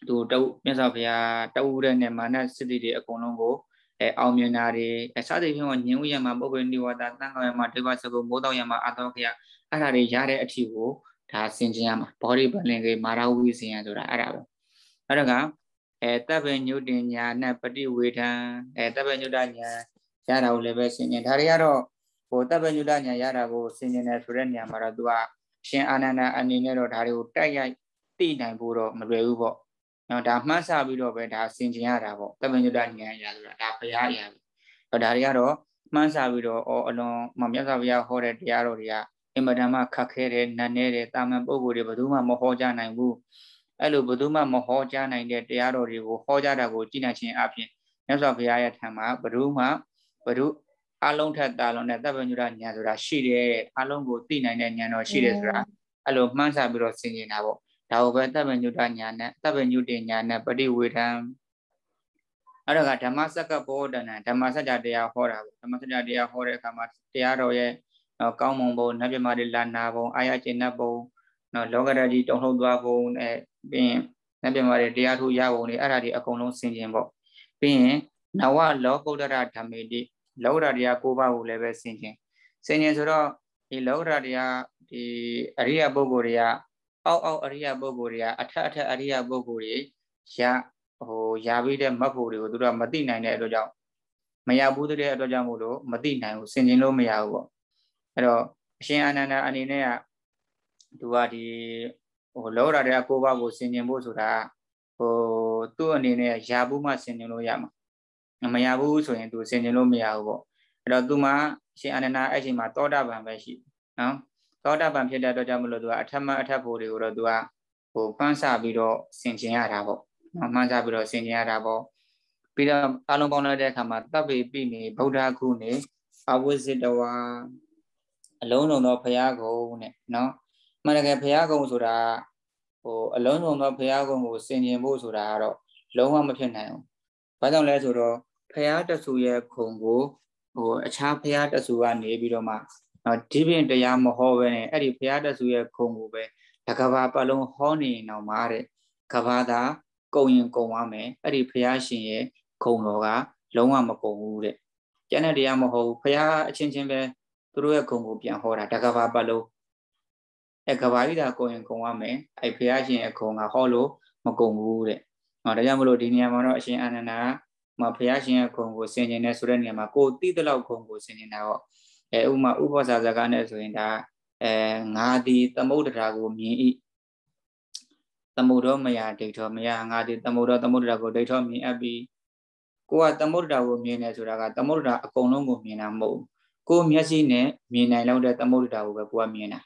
သူတုတ်မြတ်စွာဘုရားတဝူတဲ့နဲ့မာနစစ်တီတွေအကုန်လုံးကို အဲအောင်မြင်တာတွေအစသည်ဖြင့်ညင်ဥယမှာပုဂ္ဂိုလ်နိဝါဒတန်ခေါယမှာဒေဝစကုမိုးတော်ယမှာအတောခရအဲ့ဒါတွေရတဲ့အထီကိုဒါဆင်ခြင်ရမှာဘောဓိပလင်ကေမာရဝိစင်ရဆိုတာအဲ့ဒါပဲအဲ့ဒါကအဲတပ်ပင်ညုတင်ညာနဲ့ပฏิဝေထံအဲတပ်ပင်ညုတညာရတာကိုလည်းပဲဆင်ခြင်ဒါတွေကတော့ဟိုတပ်ပင်ညုတညာရတာကိုဆင်ခြင်တယ်ဆိုတဲ့နေရာမှာတော့သူကရှင်အာနန္ဒအနေနဲ့တော့ဒါတွေကိုတိုက်ရိုက်သိနိုင်ဖို့တော့မလွယ်ဘူးပေါ့ နော်ဒါမှန်းဆပြီးတော့ပဲဒါဆင်ခြင်ရတာပေါ့တပ္ပညုတဉာဏ်ရဆိုတာဒါဘုရားအရာပဲဒါတွေကတော့မှန်းဆပြီးတော့အော်အလွန်မမြတ်စွာဘုရားဟောတဲ့တရားတော်တွေကအင်မတန်မှခက်ခဲတယ်နတ်နေတဲ့တာမန်ပုဂ္ဂိုလ်တွေဘယ်သူမှမဟောကြားနိုင်ဘူးအဲ့လိုဘယ်သူမှမဟောကြားနိုင်တဲ့တရားတော်တွေကိုဟောကြားတာကိုကြည်နိုင်ခြင်းအပြင်မြတ်စွာဘုရားရဲ့ထံမှာဘယ်သူမှဘယ်သူအလုံးထက်တာလုံးနဲ့တပ်ပညုတဉာဏ်ဆိုတာရှိတယ်အလုံးကိုသိနိုင်တဲ့ဉာဏ်တော်ရှိတယ်ဆိုတာအဲ့လိုမှန်းဆပြီးတော့ဆင်ခြင်တာပေါ့ ဒါကိုပဲတပ်ပညုတညာနဲ့တပ်ပညုတညာနဲ့ပရိဝေထံအဲ့ဒါကဓမ္မစက္ကဘောဒနာဓမ္မစကြာတရားဟောတာပေါ့ဓမ္မစကြာတရားဟောတဲ့အခါမှာတရားတော်ရဲ့ကောင်းမွန်ပုံနတ်ပြမတွေလာနာပုံအာရကျင့်တဲ့ပုံနော်လောကရကြီးတုံ့ထုတ်သွားပုံနဲ့ပြီးရင်နတ်ပြမတွေတရားထုရပုံတွေအဲ့ဒါတွေအကုန်လုံးဆင်ခြင်ပေါ့ပြီးရင်နဝလောကုတ္တရဓမ္မေတိလောကရတရား၉ပါးကိုလည်းပဲဆင်ခြင်ဆင်ခြင်ဆိုတော့ဒီလောကရတရားဒီအရိယပုဂ္ဂိုလ်တွေက အောက်အောက်အရိယပုဂ္ဂိုလ်တွေကအထက်အထက်အရိယပုဂ္ဂိုလ်တွေရဟိုရပြီးတဲ့မတ်ဖို့တွေကိုသူတို့ကမသိနိုင်တဲ့အတွက်ကြောင့်မရဘူးတဲ့အတွက်ကြောင့်မို့လို့မသိနိုင်ဘူးဆင်ခြင်လို့မရဘူးပေါ့အဲ့တော့အရှင်အာနန္ဒာအနေနဲ့ကသူကဒီဟိုလောရတဲ့ကိုဘကိုဆင်ခြင်ဖို့ဆိုတာဟိုသူ့အနေနဲ့ရဘူးမှဆင်ခြင်လို့ရမှာမရဘူးဆိုရင်သူဆင်ခြင်လို့မရဘူးပေါ့အဲ့တော့သူမှရှင်အာနန္ဒာအဲ့ချိန်မှာသောတာပန်ပဲရှိနော် သောတာပန်ဖြစ်တဲ့အတွက်ကြောင့်မလို့သူကအထက်မအထက်ဖို့တွေကိုတော့သူကဟိုဖန်းဆပြီးတော့ဆင်ခြင်ရတာပေါ့နော်မှန်းဆပြီးတော့ဆင်ခြင်ရတာပေါ့ပြီးတော့အလုံးပေါင်းလိုက်တဲ့အခါမှာတပ်ပေပြီနေဗုဒ္ဓခုနေအဝိဇ္ဇတဝါအလုံးစုံသောဘုရားကုံနဲ့နော်မှန်တကယ်ဘုရားကုံဆိုတာဟိုအလုံးစုံသောဘုရားကုံကိုဆင်ခြင်ဖို့ဆိုတာကတော့လုံးဝမဖြစ်နိုင်ဘူး။ဘာကြောင့်လဲဆိုတော့ဘုရားတဆူရဲ့ခုံကိုဟိုအခြားဘုရားတဆူကနေပြီးတော့မှ နော်ဒီပြင်တရားမဟောပဲနဲ့အဲ့ဒီဘုရားတဆူရဲ့ခုံကိုပဲတကဘာပလုံးဟောနေအောင်ပါတဲ့ကဘာသာကုံရင်ကုံသွားမယ်အဲ့ဒီဘုရားရှင်ရဲ့ခုံတော်ကလုံးဝမကုံဘူးတဲ့ကျန်တဲ့တရားမဟုတ်ဘူးဘုရားအချင်းချင်းပဲသူတို့ရဲ့ခုံကိုပြန်ဟောတာတကဘာပလုံးအဲကဘာကြီးတာကုံရင်ကုံသွားမယ်အဲ့ဘုရားရှင်ရဲ့ခုံကဟောလို့မကုံဘူးတဲ့ဟောဒါကြောင့်မလို့ဒီနေရာမှာတော့အရှင်အာနန္ဒာမှာဘုရားရှင်ရဲ့ခုံကိုဆင်ခြင်နေဆိုတဲ့နေရာမှာကိုတိတလောက်ခုံကိုဆင်ခြင်တာတော့ အဲဥမာဥပ္ပစာစကားနဲ့ဆိုရင်ဒါအဲငါသည်သမုဒ္ဒရာကိုမြင်၏သမုဒ္ဒောမယဒိဋ္ဌောမယငါဒီသမုဒ္ဒောသမုဒ္ဒရာကိုဒိဋ္ဌောမြင်အပ်ပြီးကိုကသမုဒ္ဒရာကိုမြင်တယ်ဆိုတာကသမုဒ္ဒရာအကုန်လုံးကိုမြင်တာမဟုတ်ဘူးကိုမျက်စိနဲ့မြင်နိုင်လောက်တဲ့သမုဒ္ဒရာကိုပဲကိုကမြင်တာ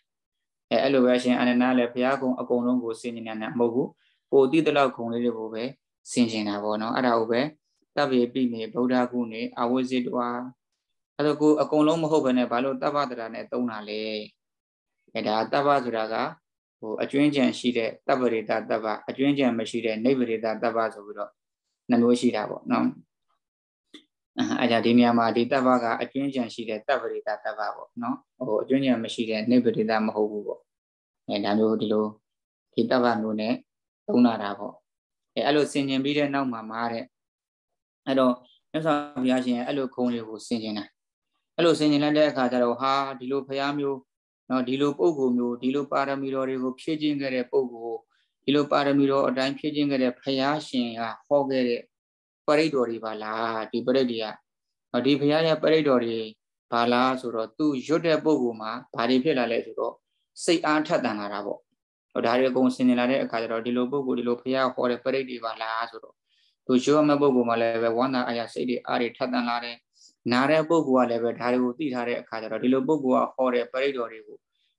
အဲအဲ့လိုပဲရှင်အာနန္ဒလည်းဘုရားကုံအကုန်လုံးကိုစင်ကျင်နေတာမဟုတ်ဘူးကိုတိတလောက်ခုံလေးတွေကိုပဲစင်ကျင်တာပေါ့နော်အဲ့ဒါကိုပဲတပ်ပေပိနေဗုဒ္ဓကုနေအဝိဇ္ဇတဝါ အဲ့တော့ကိုအကုန်လုံးမဟုတ်ဘဲနဲ့ဘာလို့တပ္ပတရာနဲ့သုံးတာလဲအဲဒါတပ္ပဆိုတာကဟိုအကျွင်းကြံရှိတဲ့တပ္ပရိတတပ္ပအကျွင်းကြံမရှိတဲ့နိဗ္ဗရိတတပ္ပဆိုပြီးတော့နှမျိုးရှိတာပေါ့နော်အဲဒါဒီနေရာမှာဒီတပ္ပကအကျွင်းကြံရှိတဲ့တပ္ပရိတတပ္ပပေါ့နော်ဟိုအကျွင်းကြံမရှိတဲ့နိဗ္ဗရိတမဟုတ်ဘူးပေါ့အဲဒါမျိုးဒီလိုဒီတပ္ပမျိုးနဲ့သုံးလာတာပေါ့အဲအဲ့လိုဆင်ញင်ပြီးတဲ့နောက်မှာမှာတဲ့အဲ့တော့မြတ်စွာဘုရားရှင်အဲ့လိုခုံးလေးကိုဆင်ញင်တာ အဲ့လိုဆင်ញင်လိုက်တဲ့အခါကျတော့ဟာဒီလိုဘုရားမျိုးနော်ဒီလိုပုံကိုမျိုးဒီလိုပါရမီတော်တွေကိုဖြည့်ခြင်းခဲ့တဲ့ပုံကိုဒီလိုပါရမီတော်အတိုင်းဖြည့်ခြင်းခဲ့တဲ့ဘုရားရှင်ကဟောခဲ့တဲ့ပရိတ်တော်တွေပါလားဒီပရိတ်တွေကဒီဘုရားရဲ့ပရိတ်တော်တွေဘာလားဆိုတော့သူရွတ်တဲ့ပုံကိုမှာဘာတွေဖြစ်လာလဲဆိုတော့စိတ်အားထက်သန်လာတာပေါ့ဟိုဒါတွေအကုန်ဆင်နေလာတဲ့အခါကျတော့ဒီလိုပုံကိုဒီလိုဘုရားဟောတဲ့ပရိတ်တွေပါလားဆိုတော့သူရွတ်မဲ့ပုံကိုမှာလည်းပဲဝန္တာအရာစိတ်တွေအားတွေထက်သန်လာတယ် နားတဲ့ပုဂ္ဂိုလ်ကလည်းပဲဒါတွေကိုသိထားတဲ့အခါကျတော့ဒီလိုပုဂ္ဂိုလ်ကဟောတဲ့ပရိတော်တွေကို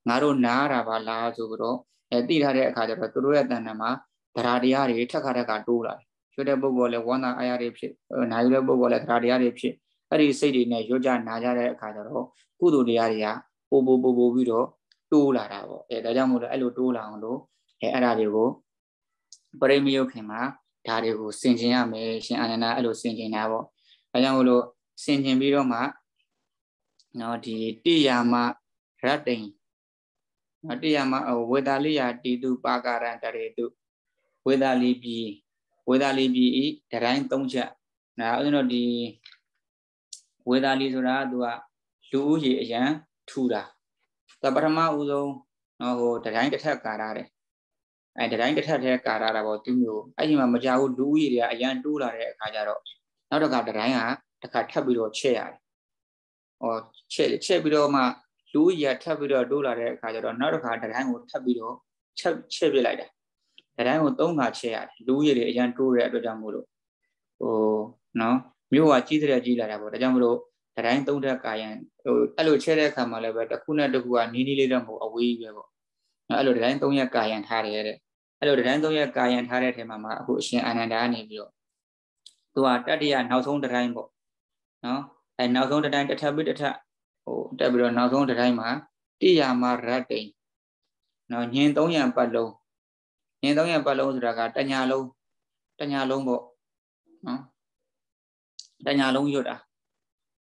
ငါတို့နားရတာပါလားဆိုပြီးတော့အဲသိထားတဲ့အခါကျတော့သူတို့ရဲ့တဏ္ဍာမှာတရားတရားတွေထက်ခါထက်ကတိုးလာတယ်ရွှေတဲ့ပုဂ္ဂိုလ်လည်းဝန္တာအာရတွေဖြစ်နာယူတဲ့ပုဂ္ဂိုလ်လည်းတရားတရားတွေဖြစ်အဲ့ဒီစိတ်တွေနဲ့ရွတ်ကြနာကြတဲ့အခါကျတော့ကုသိုလ်တရားတွေကပို့ပို့ပို့ပို့ပြီးတော့တိုးလာတာပေါ့အဲဒါကြောင့်မို့လို့အဲ့လိုတိုးလာအောင်လို့အဲအဲ့ဒါတွေကိုပရိမယုတ်ခင်မှာဒါတွေကိုစင်ကျင်ရမယ်ရှင်အာနန္ဒအဲ့လိုစင်ကျင်တာပေါ့အဲကြောင့်မို့လို့ ဆင်ခြင်ပြီးတော့မှနော်ဒီတိယာမရတ္တိန်နော်တိယာမဝေဒာလိယာတိတုပါကာရံတရေတုဝေဒာလိပြီဝေဒာလိပြီဤတတိုင်း၃ချက်နော်ဦးဇင်းတို့ဒီဝေဒာလိဆိုတာကသူကလူဦးရေအရန်ထူတာသပထမဦးဆုံးနော်ဟိုတတိုင်းတစ်ထက်ကာရတယ်အဲတတိုင်းတစ်ထက်ထဲကာရတာပေါ့သူမျိုးအဲ့ဒီမှာမကြဘူးလူဦးရေတွေကအရန်တိုးလာတဲ့အခါကျတော့နောက်တစ်ခါတတိုင်းက တစ်ခါထပ်ပြီးတော့ချက်ရတယ်။ဟောချက်ချက်ပြီးတော့မှလူရထပ်ပြီးတော့တိုးလာတဲ့အခါကျတော့နောက်တစ်ခါတတိုင်းကိုထပ်ပြီးတော့ချက်ချက်ပြလိုက်တာ။တတိုင်းကို၃ခါချက်ရတယ်။လူရတွေအရန်တိုးတဲ့အတွက်ကြောင့်မို့လို့ဟိုနော်မြို့ကကြီးတဲ့ကြီးလာတာပေါ့။ဒါကြောင့်မို့လို့တတိုင်းသုံးတဲ့ကာယံဟိုအဲ့လိုချက်တဲ့အခါမှာလည်းပဲတစ်ခုနဲ့တစ်ခုကနီးနီးလေးတော့မဟုတ်အဝေးကြီးပဲပေါ့။အဲ့လိုတတိုင်းသုံးရက်ကာယံထားတယ်တဲ့။အဲ့လိုတတိုင်းသုံးရက်ကာယံထားတဲ့ထဲမှာမှအခုအရှင်အာနန္ဒာကနေပြီးတော့သူကတတ္တိယနောက်ဆုံးတိုင်းပေါ့ နော်အဲနောက်ဆုံးတိုင်းတစ်ထပ်ပြီးတစ်ထပ်ဟိုတက်ပြီးတော့နောက်ဆုံးတိုင်းမှာတိယာမရတ္တိနော်ညင်300ပတ်လုံးညင်300ပတ်လုံးဆိုတာကတညာလုံးတညာလုံးပေါ့နော်တညာလုံးရွတ်တာ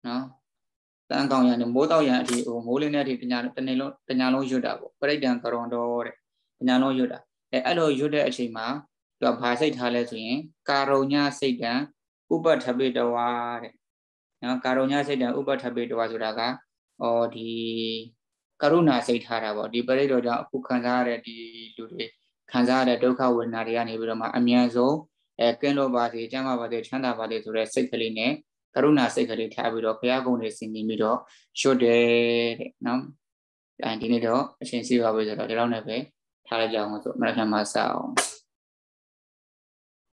နော်တန်ကောင်ရံမိုးတော့ရံအထိဟိုမိုးလင်းတဲ့အထိတညာတနေ့လုံးတညာလုံးရွတ်တာပေါ့ပရိဒံကရွန်တော်တဲ့တညာလုံးရွတ်တာအဲအဲ့လိုရွတ်တဲ့အချိန်မှာသူကဘာစိတ်ထားလဲဆိုရင်ကာရုညစိတ်တံဥပထပိတဝါတဲ့ နော်ကာရုညစိတ်တံဥပထပိတဝါဆိုတာကဩဒီကရုဏာစိတ်ထားတာပေါ့ဒီပရိဒေါကြောင့်အခုခံစားရတဲ့ဒီလူတွေခံစားရတဲ့ဒုက္ခဝေဒနာတွေကနေပြီးတော့မှအမြန်ဆုံးအဲကင်းလို့ပါစေချမ်းသာပါစေချမ်းသာပါစေဆိုတဲ့စိတ်ကလေးနဲ့ကရုဏာစိတ်ကလေးထားပြီးတော့ဘုရားကုံတွေဆင်မြင်ပြီးတော့ရွတ်တယ်တဲ့နော်အဲဒီနေ့တော့အရှင်စီပါပဲဆိုတော့ဒီလောက်နဲ့ပဲထားလိုက်ကြအောင်ဆိုအမှန်တမ်းမှစအောင်